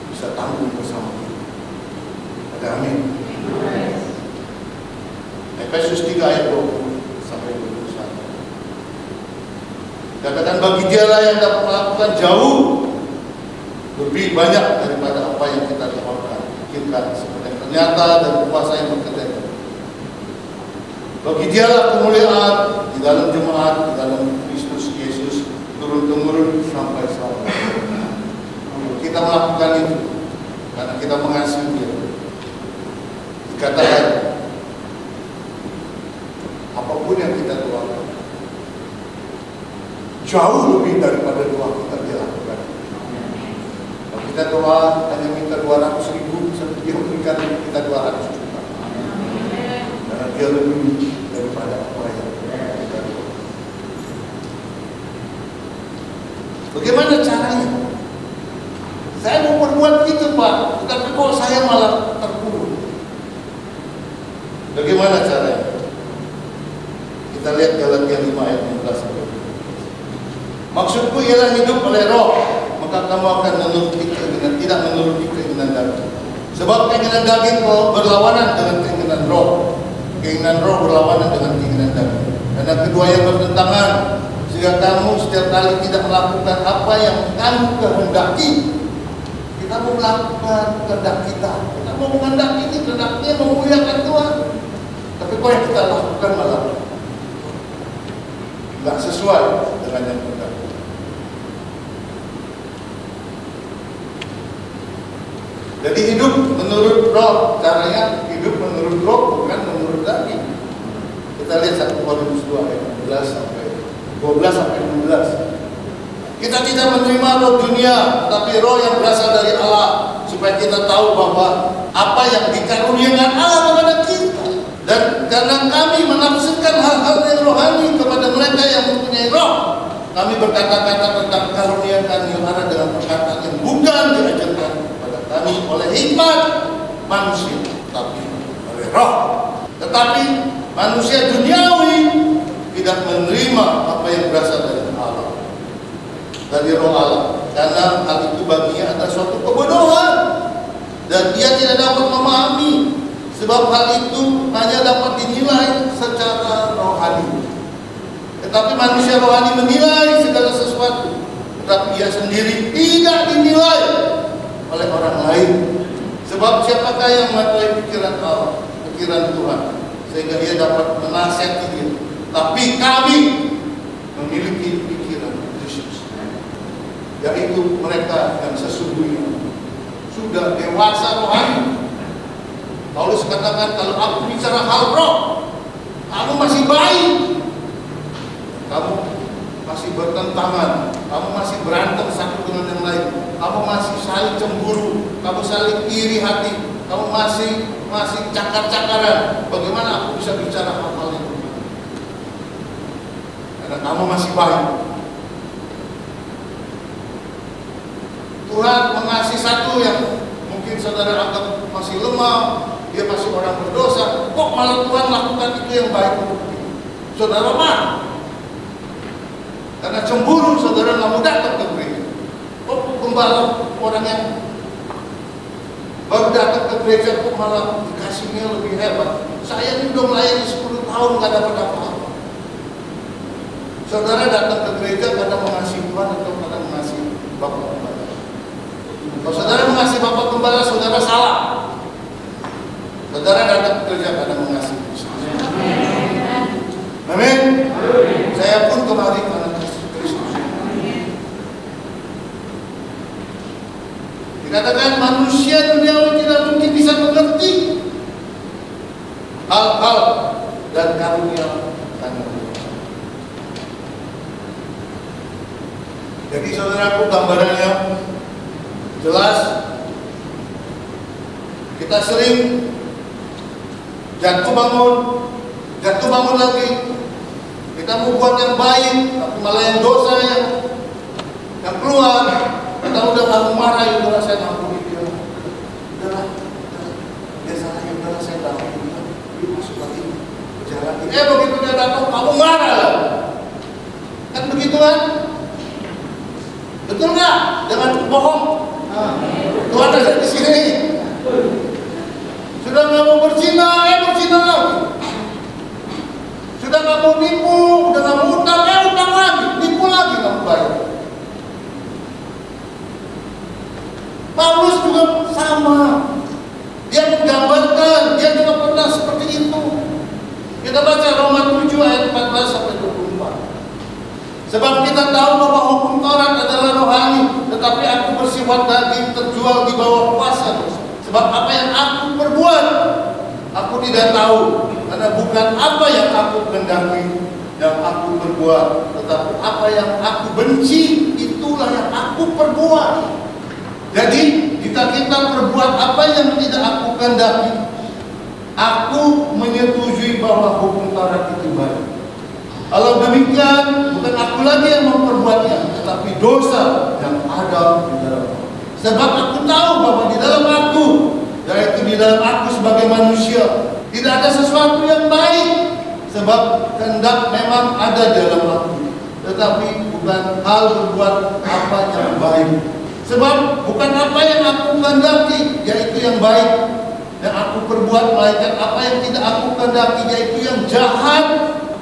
bisa tanggung bersama kita. Ada amin. Efesus 3 ayat 20 sampai 21. Katakan bagi dialah yang dapat melakukan jauh lebih banyak daripada apa yang kita doakan, pikirkan, seperti ternyata dan kuasa yang bekerja. Bagi dialah kemuliaan di dalam jemaat, di dalam Kristus Yesus turun temurun sampai selamanya. Kita melakukan itu karena kita mengasihi Dia. Dikatakan apa pun yang kita doakan jauh lebih daripada doa kita dia lakukan. Kalau kita doa hanya minta 200 ribu, dia memberikan kita 200 juta. Karena dia lebih Bagaimana caranya? Saya mau berbuat gitu Pak, tetapi kok saya malah terpuruk. Bagaimana caranya? Kita lihat jalan yang 5 ayat 16. Maksudku ialah hidup oleh roh, maka kamu akan menuruti keinginan, tidak menuruti keinginan daging. Sebab keinginan daging berlawanan dengan keinginan roh. Keinginan roh berlawanan dengan keinginan daging. Karena kedua yang bertentangan, sehingga kamu setiap kali tidak melakukan apa yang kamu kehendaki. Kita mau melakukan kehendak kita. Kita mau menghendaki ini kehendaknya memuliakan Tuhan. Tapi kok yang kita lakukan malah nggak sesuai dengan yang kita Jadi hidup menurut roh, caranya hidup menurut roh bukan menurut daging. Kita lihat 1 Korintus 2 ayat 16 sampai 12 sampai 16. Kita tidak menerima roh dunia, tapi roh yang berasal dari Allah supaya kita tahu bahwa apa yang dikaruniakan Allah kepada kita. Dan karena kami menafsirkan hal-hal yang rohani kepada mereka yang mempunyai roh, kami berkata-kata tentang karunia ada dengan perkataan yang bukan diajarkan kami oleh hikmat manusia, tapi oleh roh. Tetapi manusia duniawi tidak menerima apa yang berasal dari Allah, dari roh Allah, karena hal itu baginya adalah suatu kebodohan dan dia tidak dapat memahami sebab hal itu hanya dapat dinilai secara rohani. Tetapi manusia rohani menilai segala sesuatu, tetapi dia sendiri tidak dinilai oleh orang lain. Sebab siapakah yang mengetahui pikiran Allah, pikiran Tuhan, sehingga dia dapat menasihati dia. Tapi kami memiliki pikiran Yesus, yaitu mereka yang sesungguhnya sudah dewasa rohani. Paulus katakan kalau aku bicara hal roh, kamu masih bayi, kamu masih bertentangan, kamu masih berantem satu dengan yang lain, kamu masih saling cemburu, kamu saling iri hati, kamu masih masih cakar-cakaran. Bagaimana aku bisa bicara hal-hal itu? Karena kamu masih baik. Tuhan mengasihi satu yang mungkin saudara anggap masih lemah, dia masih orang berdosa, kok malah Tuhan lakukan itu yang baik untuk kita? Saudara mah, karena cemburu saudara nggak mau datang ke gereja. Oh, gembala orang yang baru datang ke gereja kok malah dikasihnya lebih hebat. Saya ini udah melayani 10 tahun nggak dapat apa-apa. Saudara datang ke gereja karena mengasihi Tuhan atau karena mengasihi Bapak Gembala. Kalau saudara mengasihi Bapak Gembala, saudara salah. Saudara datang ke gereja karena mengasihi Kristus. Amin. Saya pun kemari karena Dikatakan manusia duniawi tidak mungkin bisa mengerti hal-hal dan karunia karunia. Jadi saudaraku gambarannya jelas sering jatuh bangun, jatuh bangun lagi. Kita mau buat yang baik, tapi malah yang dosa yang yang keluar kita udah nggak marah ya udahlah saya ngampuni dia. Udahlah, dia salah ya udahlah saya ngampuni dia. Masuk lagi jalan. Eh begitu dia datang kamu marah lah. Kan begitu kan? Betul nggak? Dengan bohong. Tuhan ada di sini. Sudah nggak mau berzina, eh berzina lagi. Sudah nggak mau nipu, udah nggak mau utang, eh utang lagi, nipu lagi kamu bayar. Paulus juga sama. Dia menggambarkan, dia juga pernah seperti itu. Kita baca Roma 7 ayat 14 sampai 24. Sebab kita tahu bahwa hukum Taurat adalah rohani, tetapi aku bersifat daging terjual di bawah kuasa. Sebab apa yang aku perbuat, aku tidak tahu, karena bukan apa yang aku kehendaki yang aku perbuat, tetapi apa yang aku benci, itulah yang aku perbuat. Jadi jika kita berbuat apa yang tidak aku kehendaki, aku menyetujui bahwa hukum Taurat itu baik. Kalau demikian, bukan aku lagi yang memperbuatnya, tetapi dosa yang ada di dalam aku. Sebab aku tahu bahwa di dalam aku, yaitu di dalam aku sebagai manusia, tidak ada sesuatu yang baik. Sebab kehendak memang ada di dalam aku, tetapi bukan hal berbuat apa yang baik Sebab bukan apa yang aku kehendaki, yaitu yang baik yang aku perbuat, melainkan apa yang tidak aku kehendaki, yaitu yang jahat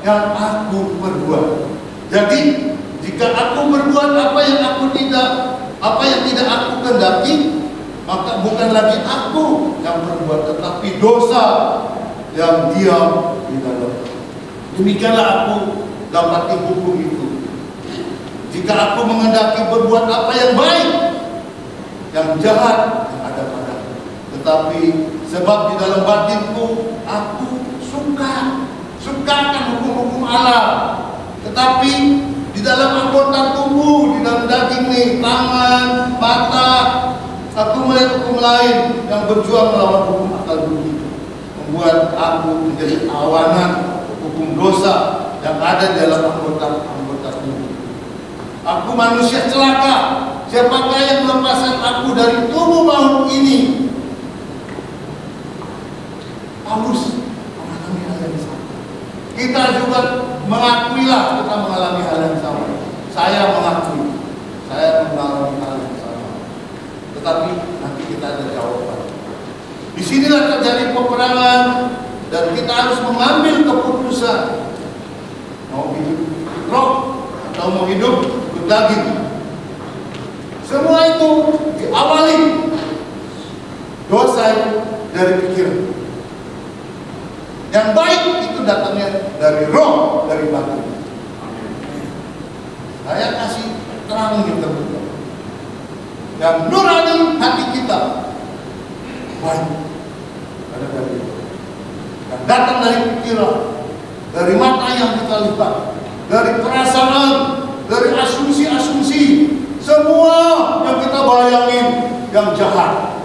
yang aku perbuat. Jadi, jika aku berbuat apa yang aku tidak, apa yang tidak aku kehendaki, maka bukan lagi aku yang berbuat, tetapi dosa yang diam di dalam. Demikianlah aku dapat hukum itu. Jika aku mengendaki berbuat apa yang baik, yang jahat yang ada padaku. Tetapi sebab di dalam batinku aku suka, suka akan hukum-hukum Allah. Tetapi di dalam anggota tubuh, di dalam daging nih, tangan, mata, aku melihat hukum lain yang berjuang melawan hukum akal budi. Membuat aku menjadi awanan hukum dosa yang ada dalam anggota-anggota tubuh. Aku manusia celaka. Siapakah yang melepaskan aku dari tubuh maut ini? Paulus mengalami hal yang sama. Kita juga mengakuilah kita mengalami hal yang sama. Saya mengakui, saya mengalami hal yang sama. Tetapi nanti kita ada jawaban. Di sinilah terjadi peperangan dan kita harus mengambil keputusan mau hidup roh atau mau hidup daging. Semua itu diawali dosa dari pikiran. Yang baik itu datangnya dari roh, dari batin. Saya kasih terang gitu. Yang nurani hati kita baik ada dari yang datang dari pikiran, dari mata yang kita lihat, dari perasaan, dari asumsi-asumsi, semua yang kita bayangin yang jahat.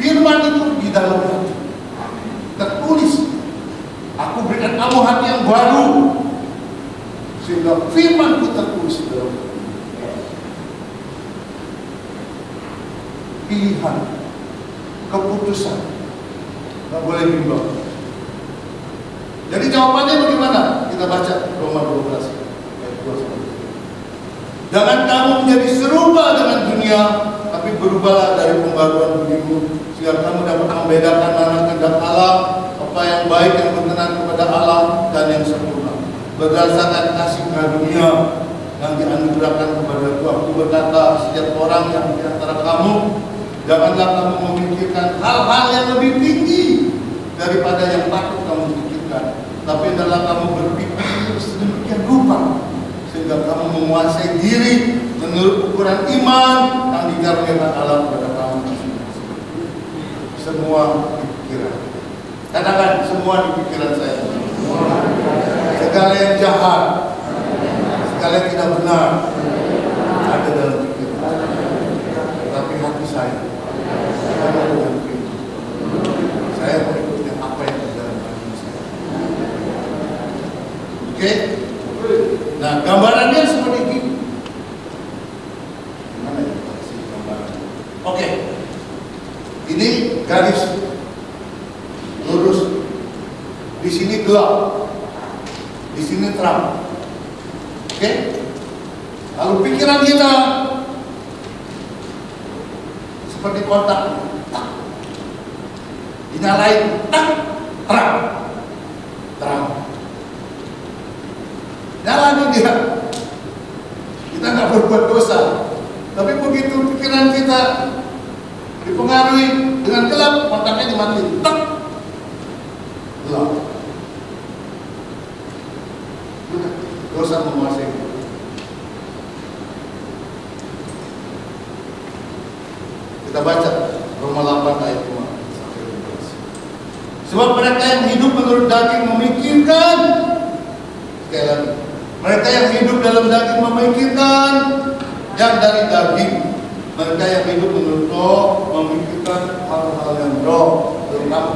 Firman itu di dalam hati. Tertulis. Aku berikan kamu hati yang baru. Sehingga firman itu tertulis di dalam. Pilihan. Keputusan. Tidak boleh bimbang. Jadi jawabannya bagaimana? Kita baca Roma 12 ayat 2 Jangan kamu menjadi serupa dengan dunia, tapi berubahlah dari pembaruan budimu sehingga kamu dapat membedakan mana kehendak Allah, apa yang baik yang berkenan kepada Allah dan yang sempurna. Berdasarkan kasih karunia yang dianugerahkan kepada Aku berkata, setiap orang yang di antara kamu, janganlah kamu memikirkan hal-hal yang lebih tinggi daripada yang patut kamu pikirkan. Tapi adalah kamu berpikir sedemikian rupa sehingga kamu menguasai diri menurut ukuran iman yang dikaruniakan Allah kepada kamu Semua pikiran. Katakan semua di pikiran saya. Segala yang jahat, segala yang tidak benar ada dalam pikiran. Tapi hati saya, saya dengan Saya mengikuti apa yang ada dalam hati saya. Oke? Nah, gambarannya seperti ini. Ya gambaran? Oke. Ini garis lurus. Di sini gelap. Terang. Oke? Lalu pikiran kita seperti kotak. Tak. Dinyalain. Tak. Terang. Terang. Jalani dia. Kita nggak berbuat dosa. Tapi begitu pikiran kita dipengaruhi dengan gelap, otaknya dimatiin. Tak. Gelap. Udah, Dosa menguasai. Kita baca Roma 8 ayat 5 sampai 12. Sebab mereka yang hidup menurut daging memikirkan sekali lagi mereka yang hidup dalam daging memikirkan yang dari daging. Mereka yang hidup menurut roh memikirkan hal-hal yang roh.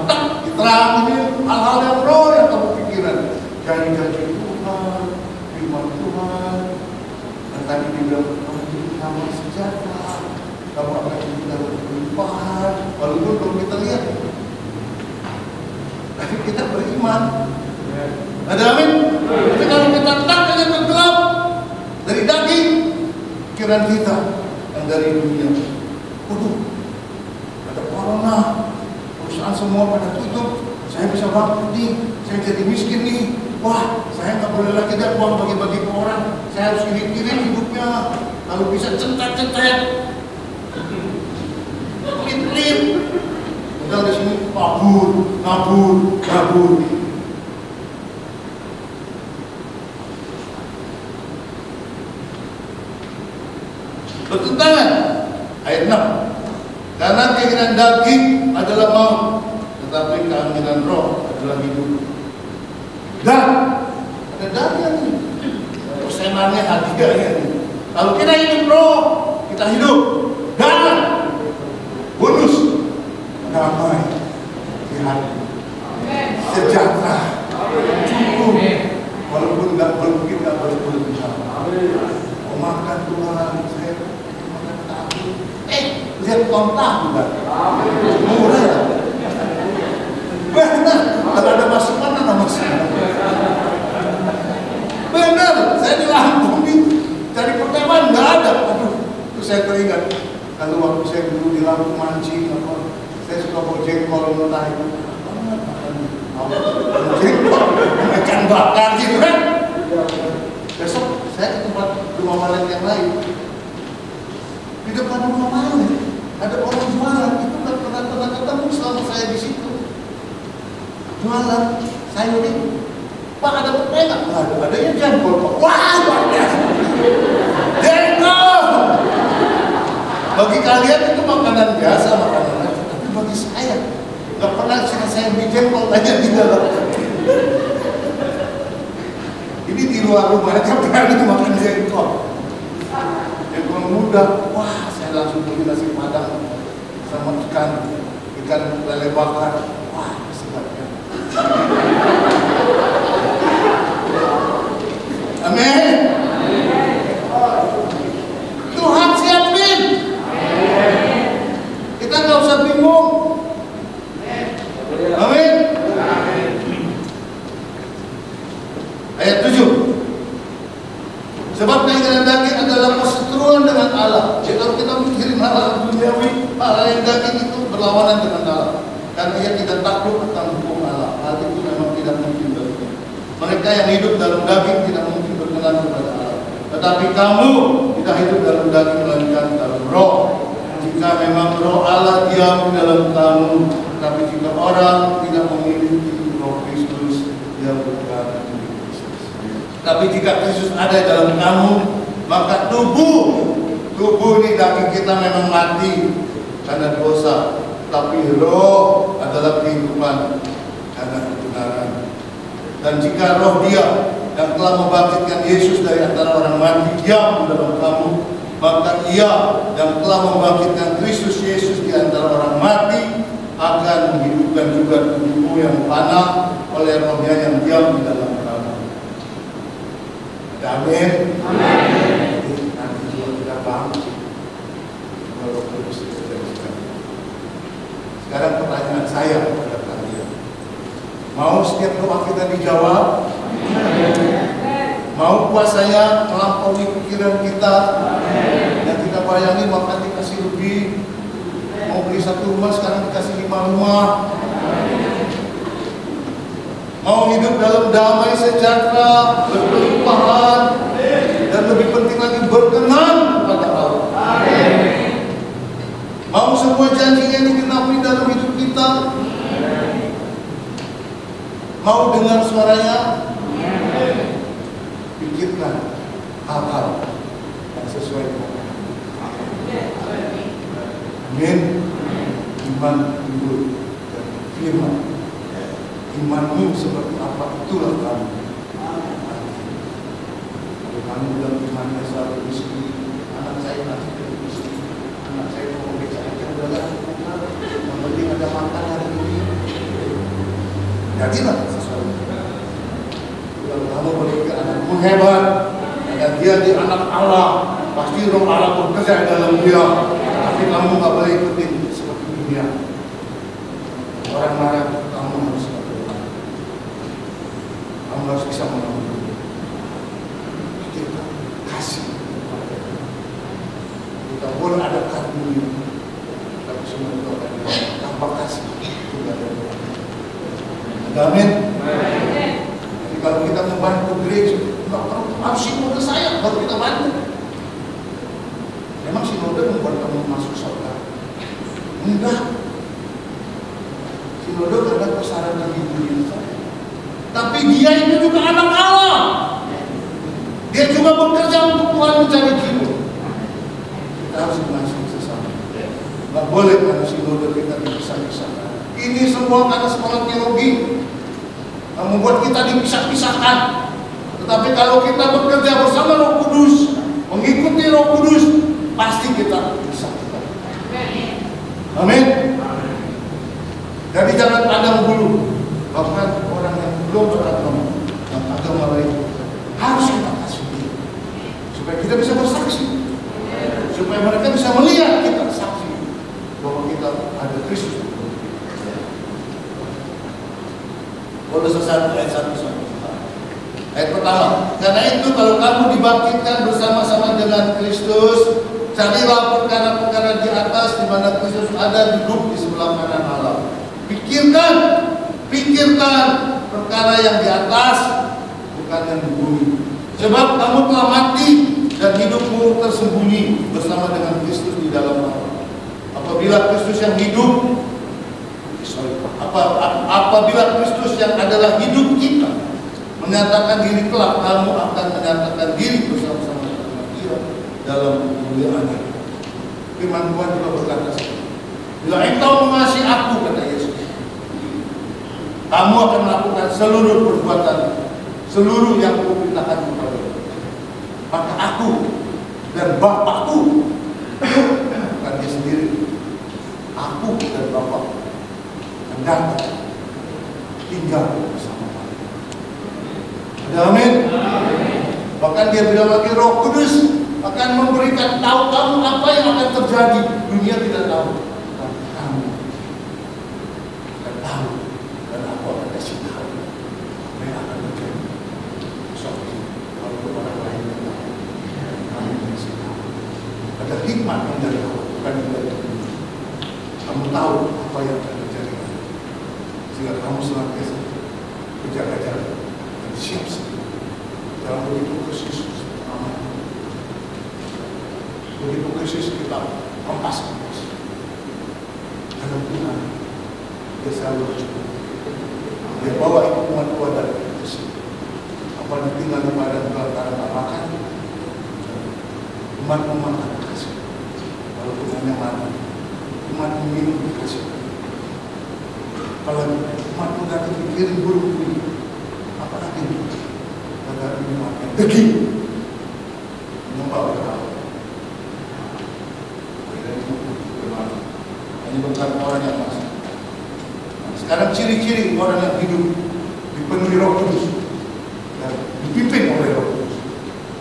Tak diterang ini hal-hal yang roh yang kamu pikirkan. Janji-janji Tuhan, firman Tuhan. Dan tadi dibilang kamu hidup kamu sejahtera. Kamu akan dalam kelimpahan. Walaupun belum kita lihat. Tapi kita beriman. Ada amin? Tapi kalau kita tak dengan gelap, dari daging, pikiran kita yang dari dunia. Waduh, ada corona, perusahaan semua pada tutup, saya bisa bangkrut nih, saya jadi miskin nih. Wah, saya nggak boleh lagi ada uang bagi-bagi ke orang. Saya harus irit-irit hidupnya. Kalau bisa centet-centet, pelit-pelit. Padahal di sini kabur, kabur, kabur. Bertentangan ayat 6. Karena keinginan daging adalah maut, tetapi keinginan roh adalah hidup. Dan daging ini. Persenannya hadiahnya ini. Kalau kita hidup roh, kita hidup. Dan bonus damai di hati. Sejahtera. Cukup. Walaupun nggak mungkin nggak berlebihan. Oh, makan Tuhan, saya makan tahu. Eh, lihat ton tahu kan? Murah ya? Benar, kalau ada masukan ada masukan. Benar, saya di Lampung nih cari pertemuan nggak ada. Aduh, itu saya teringat kalau waktu saya dulu di Lampung mancing apa, saya suka bawa jengkol mentah itu. Jengkol, ikan bakar gitu kan. Besok saya ke tempat rumah malam yang lain. Di depan rumah malam ada orang jualan itu nggak pernah pernah ketemu selama saya di situ. Jualan sayur itu. Pak ada pepaya nggak? Ada. Adanya jengkol. Pak. Wah biasa. Jengkol. Bagi kalian itu makanan biasa, makanan aja. Tapi bagi saya nggak pernah sih saya beli jengkol aja di dalam. Ini di luar rumah aja berani makan jengkol. Jengkol muda, wah saya langsung beli nasi padang sama ikan, ikan lele bakar. Wah sedapnya. Amin. Tuhan siapin. Kita nggak usah bingung. Amin. Ayat 7 Sebab keinginan daging adalah perseteruan dengan Allah Jadi kalau kita mikirin hal duniawi Hal yang daging itu berlawanan dengan Allah Karena ia tidak takut akan hukum Allah Hal itu memang tidak mungkin bagi Mereka yang hidup dalam daging tidak berkenan kepada Allah. Tetapi kamu tidak hidup dalam daging Melainkan dalam roh. Jika memang roh Allah diam di dalam kamu Tapi jika orang tidak memiliki roh Kristus Dia bukan tapi jika Kristus ada dalam kamu, maka tubuh tubuh ini daging kita memang mati karena dosa, tapi roh adalah kehidupan karena kebenaran. Dan jika roh dia yang telah membangkitkan Yesus dari antara orang mati diam dalam kamu, maka ia yang telah membangkitkan Kristus Yesus di antara orang mati akan menghidupkan juga tubuhmu yang panah oleh rohnya yang diam di dalam kamu. Amin. Amin. Nanti kita bangkit. Sekarang pertanyaan saya kepada kalian. Mau setiap doa kita dijawab? Mau puasanya melampaui pikiran kita? Dan kita bayangin makan dikasih lebih. Mau beli satu rumah sekarang dikasih lima rumah. Mau hidup dalam damai sejahtera, berkelimpahan, dan lebih penting lagi berkenan kepada Allah. Mau semua janjinya digenapi dalam hidup kita? Mau dengar suaranya? Pikirkan hal-hal yang sesuai dengan Amin. Iman, iman, dan firman. Imanmu seperti apa itulah kamu. Kalau kamu bilang imannya selalu miskin anak saya nanti jadi miskin anak saya mau beca aja udah lah yang penting ada makan hari ini. Jadilah sesuatu. Kalau kamu berpikir anakmu hebat dan dia di anak Allah pasti roh Allah bekerja dalam dia. Tapi kamu nggak boleh ikutin seperti dunia orang marah kamu harus kamu harus bisa mengambil. Pikirkan, kasih. Tak boleh ada kartu Tapi semua itu akan tanpa kasih nggak ada Amin. Jadi kalau kita membantu gereja, harus sinode saya baru kita bantu. Memang sinode membuat kamu masuk surga? Enggak. Sinode karena persyaratan di dunia saya. Tapi dia itu juga anak Allah. Dia juga bekerja untuk Tuhan mencari jiwa. Kita harus mengasihi sesama. Nggak boleh manusia sinode kita dipisah-pisahkan. Ini semua karena sekolah teologi yang membuat kita dipisah-pisahkan. Tetapi kalau kita bekerja bersama Roh Kudus, mengikuti Roh Kudus, pasti kita bisa. Amin. Jadi jangan pandang bulu. Bahkan orang yang belum beragama, yang agama lain, harus kita kasih. Supaya kita bisa bersaksi. Supaya mereka bisa melihat kita saksi bahwa kita ada Kristus. Kolose 1 ayat 1 sampai Ayat pertama, karena itu kalau kamu dibangkitkan bersama-sama dengan Kristus, carilah perkara-perkara di atas di mana Kristus ada duduk di sebelah kanan Allah. Pikirkan, pikirkan perkara yang di atas, bukan yang di bumi. Sebab kamu telah mati dan hidupmu tersembunyi bersama dengan Kristus di dalam Allah. Apabila Kristus yang hidup, apabila Kristus yang adalah hidup kita menyatakan diri kelak, kamu akan menyatakan diri bersama-sama dengan dia dalam kemuliaannya. Firman Tuhan juga berkata Bila engkau mengasihi aku, kata Yesus, kamu akan melakukan seluruh perbuatan, seluruh yang kuperintahkan kepada Maka aku dan Bapakku, bukan dia sendiri, aku dan Bapak akan datang tinggal bersama Ada amin? Bahkan dia bilang lagi roh kudus akan memberikan tahu kamu apa yang akan terjadi. Dunia tidak tahu. Tapi kamu akan tahu dan aku akan kasih tahu apa yang akan terjadi. Suatu kalau orang lain tidak tahu, kamu kasih tahu. Ada hikmat yang dari Allah, bukan dari. Kamu tahu apa yang akan terjadi. Sehingga kamu senantiasa berjaga-jaga dan siap sedia dalam begitu krisis aman. Begitu krisis kita lepas lepas. Dalam Tuhan dia selalu cukup. Dia bawa itu Tuhan dari krisis. Apa yang di padang belakang tak makan, umat memakan kasih. Walaupun hanya mati, umat minum dikasih. Kalau umat udah dipikirin buruk-buruk, apalagi agar menyelamatkan daging membawa Allah. Ini bukan orang yang masuk. Sekarang ciri-ciri orang yang hidup dipenuhi Roh Kudus dan dipimpin oleh Roh Kudus.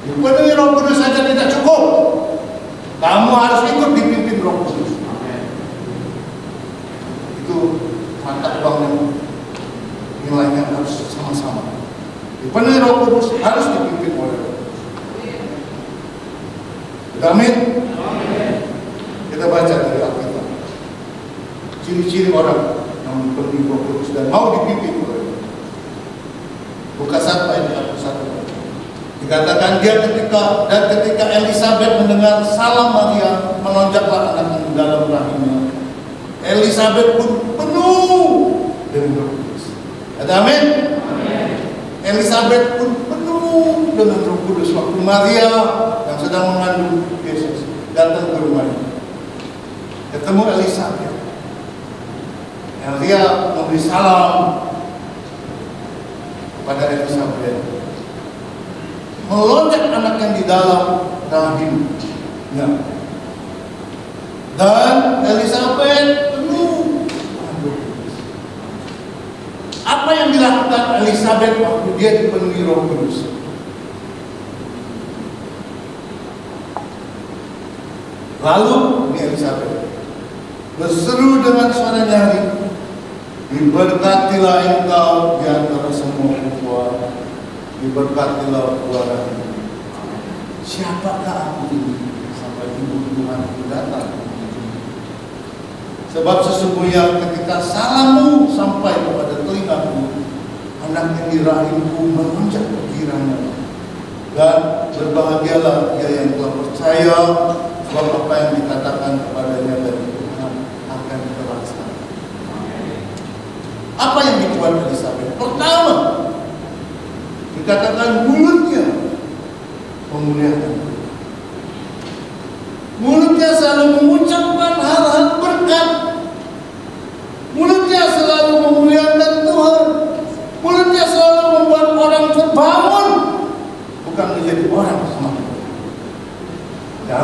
Dipenuhi Roh Kudus saja tidak cukup. Kamu harus ikut dipimpin Roh Kudus. Itu mata uang yang nilainya harus sama-sama. Kudus harus dipimpin oleh Roh. Amin. Kita baca dari Alkitab. Ciri-ciri orang yang dipenuhi Roh Kudus dan mau dipimpin oleh Roh. Buka satu ayat 41. Dikatakan dia ketika dan ketika Elizabeth mendengar salam Maria melonjaklah anak dalam rahimnya. Elizabeth pun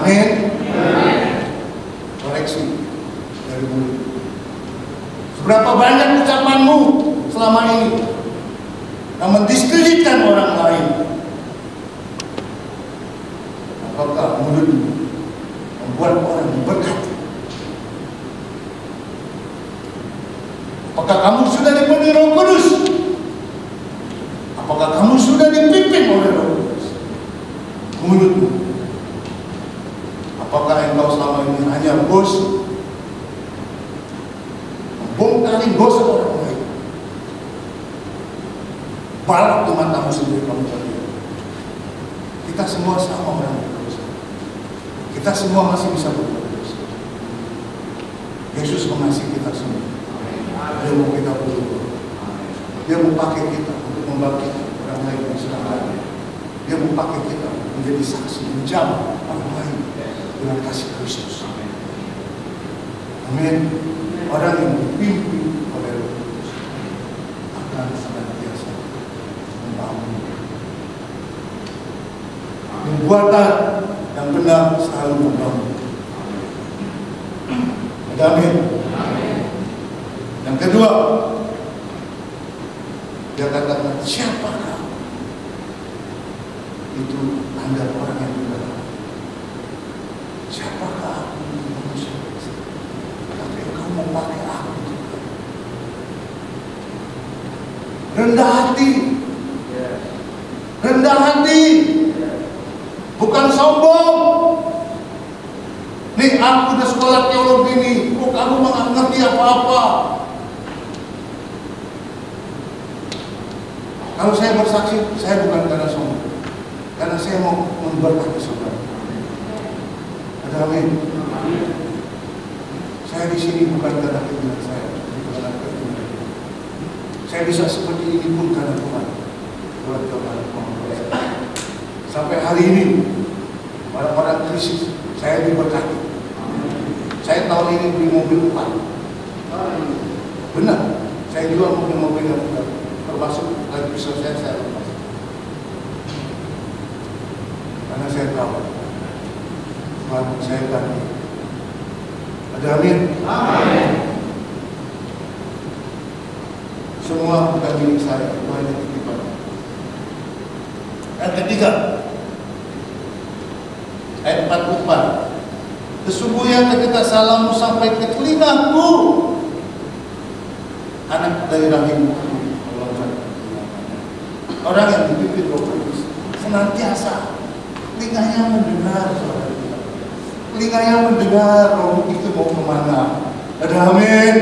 Amin. Koreksi dari mulut. Seberapa banyak ucapanmu selama ini yang mendiskreditkan orang Benar, saya jual mobil-mobil yang benar. Termasuk lagi pisau saya, saya lepas. Karena saya tahu Tuhan saya ganti. Ada amin? Amin. Semua bukan milik saya, itu hanya titipan. Yang ketiga, ayat 44. Sesungguhnya ketika salammu sampai ke telingaku, dari melonjak. Orang yang dipimpin Roh Kudus senantiasa telinganya mendengar. Telinganya mendengar Roh itu mau ke mana. Ada amin.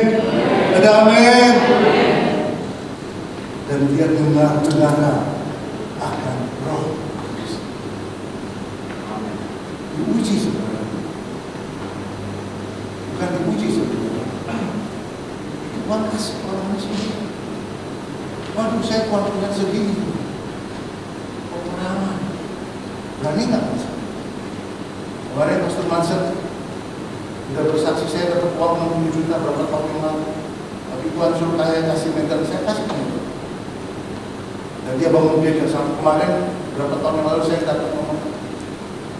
Ada amin. Dan dia dengar dengar akan Roh Kudus. Diuji sebenarnya. Bukan diuji sebenarnya. Tuhan kasih orang manusia. Waduh, saya Tuhan punya segini. Peperangan. Berani nggak Mas? Kemarin Pastor Mansen udah bersaksi saya dapat uang 60 juta berapa tahun yang lalu. Tapi Tuhan suruh saya kasih medal, saya kasih medal. Dan dia bangun gereja sampai kemarin berapa tahun yang lalu saya datang ngomong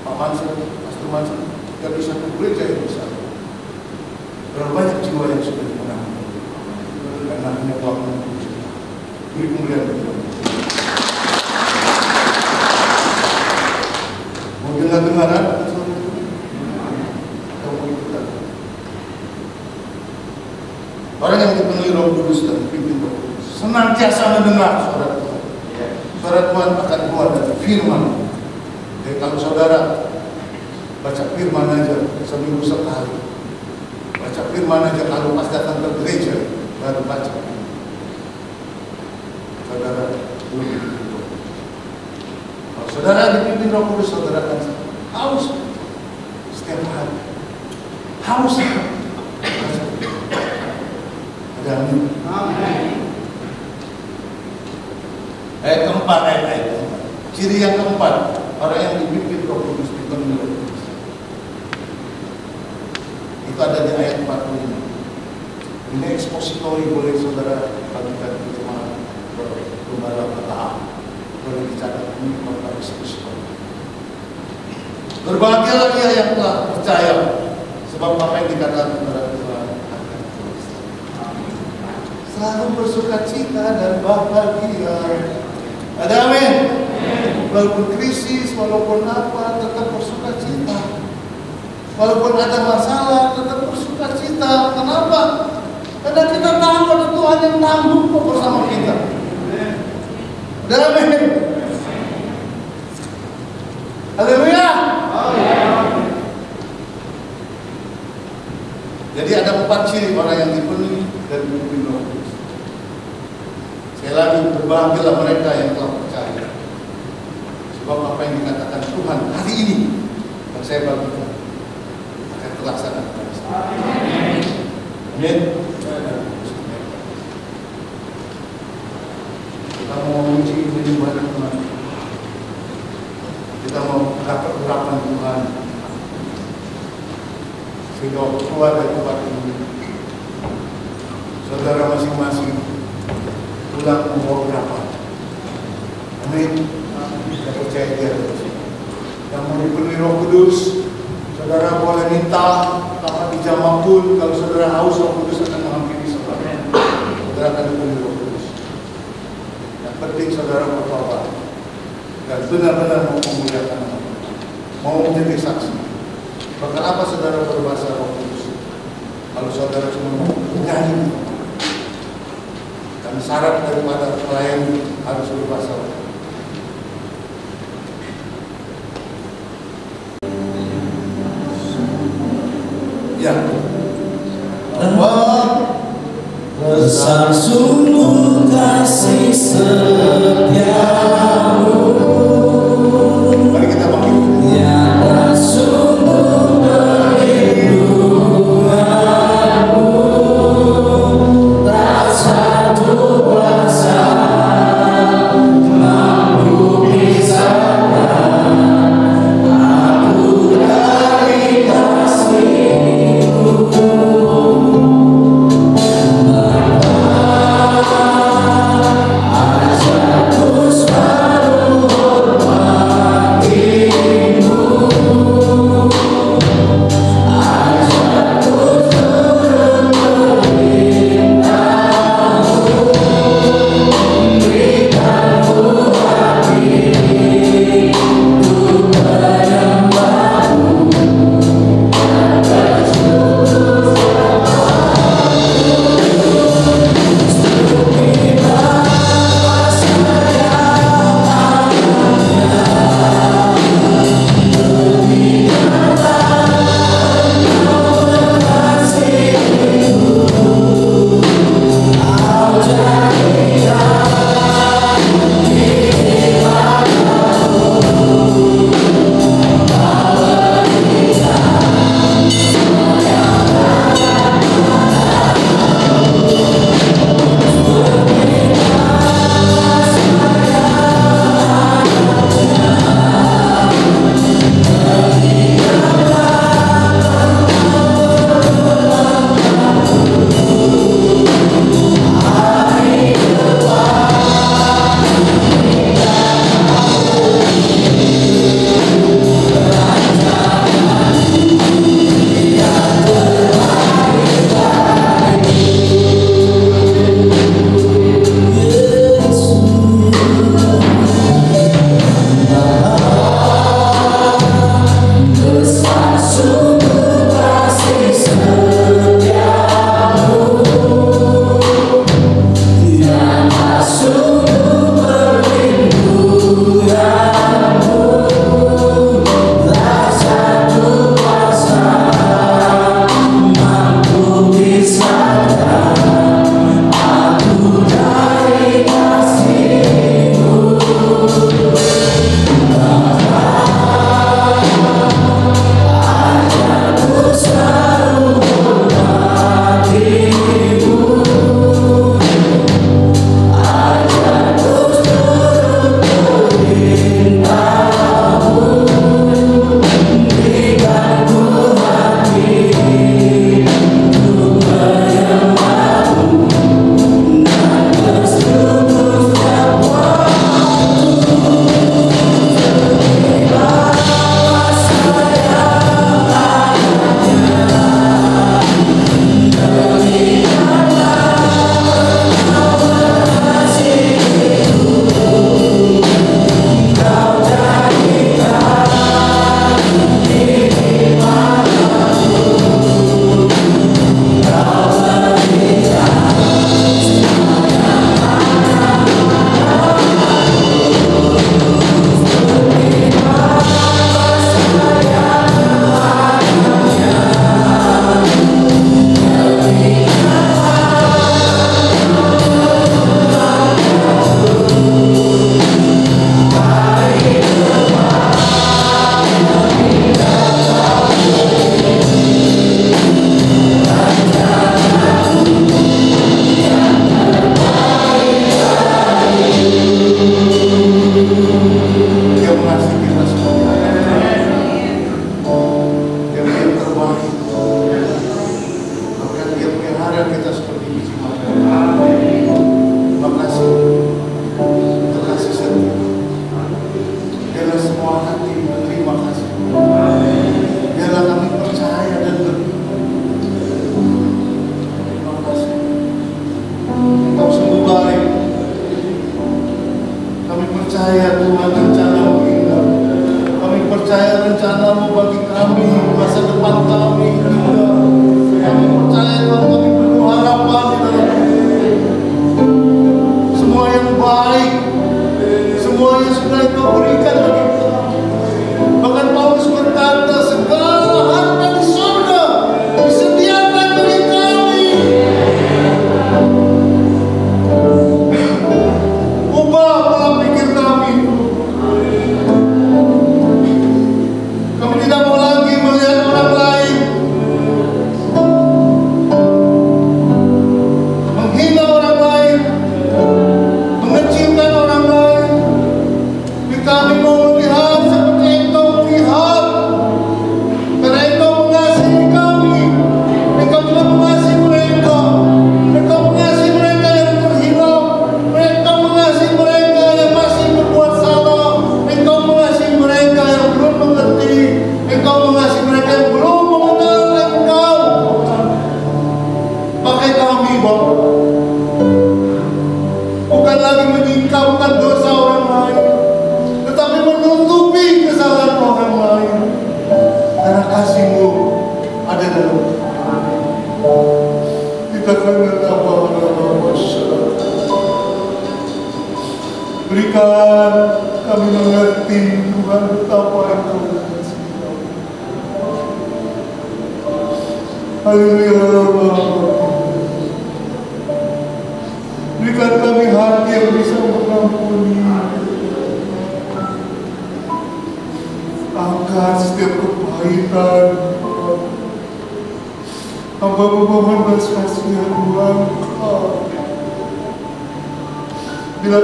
Pak Mansen, Pastor Mansen, gak bisa ke gereja yang besar. Berapa banyak jiwa yang sudah dimenangkan karena hanya uang 60 juta. Beri kemuliaan bagi Tuhan. Mau dengar-dengaran? Atau mau ikutan? Orang yang dipenuhi roh kudus dan dipimpin roh kudus senantiasa mendengar suara Tuhan. Suara Tuhan akan keluar dari firman. Jadi kalau saudara Baca firman aja seminggu sekali. Baca firman aja kalau pas datang ke gereja baru baca. Saudara, kalau saudara dipimpin Roh Kudus, saudara akan haus setiap hari. Haus. Ada amin. Ayat keempat, ayat, ayat keempat. Ciri yang keempat, orang yang dipimpin Roh Kudus, dipenuhi Roh Kudus. Itu ada di ayat 45. Ini ekspositori boleh saudara bagikan ke jemaat Gembala Petahap. Boleh dicatat ini kota ekspositori. Berbahagialah dia yang telah percaya sebab apa yang dikatakan kepada Tuhan. Selalu bersuka cita dan bahagia. Ada amin. Walaupun krisis, walaupun apa, tetap bersuka cita. Walaupun ada masalah, tetap bersuka cita. Kenapa? Karena kita tahu ada Tuhan yang tanggung kok bersama kita. Ada amin. Haleluya. Jadi ada empat ciri orang yang dipenuhi dan dipimpin Roh Kudus. Sekali lagi berbahagialah mereka yang telah percaya. Sebab apa yang dikatakan Tuhan hari ini yang saya bagikan akan terlaksana. Amin. Kita mau menguji ibadah Tuhan. Kita mau dapat urapan Tuhan. Sehingga keluar dari tempat ini. Saudara masing-masing pulang membawa urapan. Amin. Kita percaya dia. Yang mau dipenuhi Roh Kudus, saudara boleh minta karena di pun kalau saudara haus Roh Kudus akan menghampiri saudara. Saudara akan dipenuhi Roh Kudus. Yang penting saudara bertobat dan benar-benar mau memuliakan mau menjadi saksi. Bahkan apa saudara berbahasa Roh Kudus? Kalau saudara cuma mau nyanyi, dan syarat daripada pelayan harus berbahasa Roh. Ya. Bahwa Besar sungguh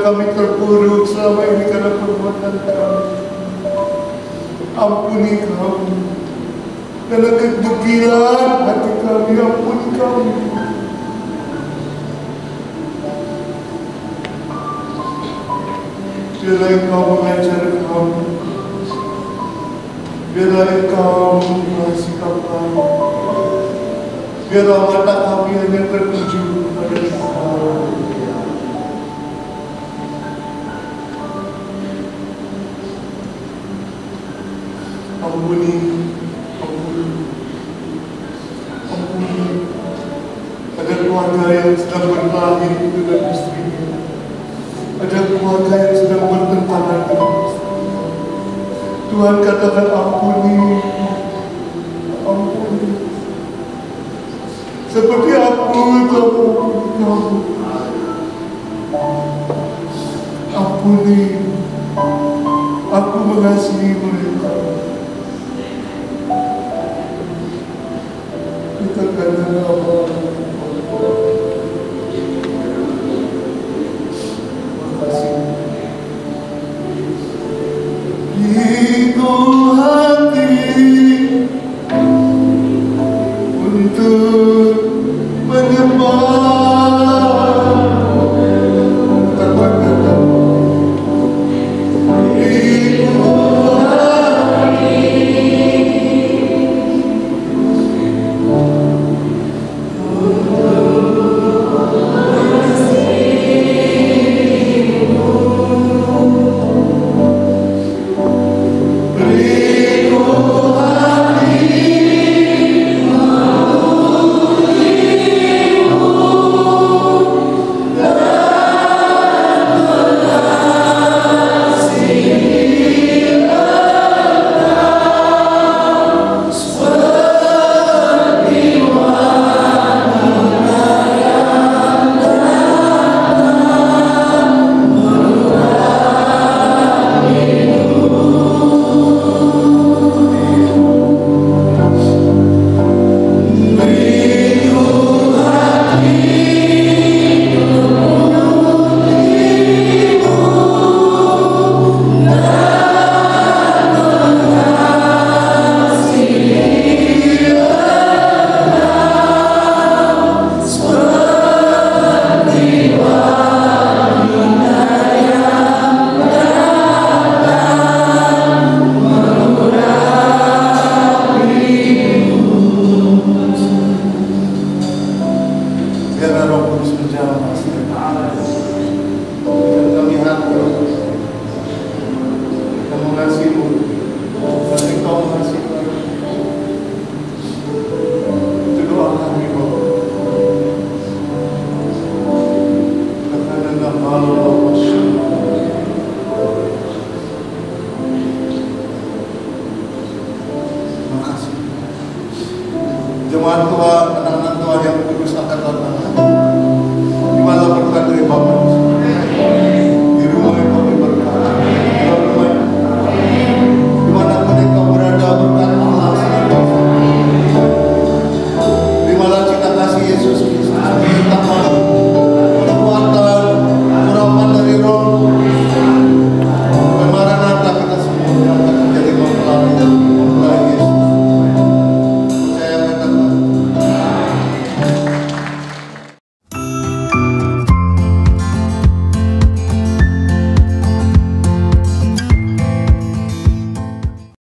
kami terpuruk selama ini karena perbuatan kami. Ampuni kami. Karena kedegila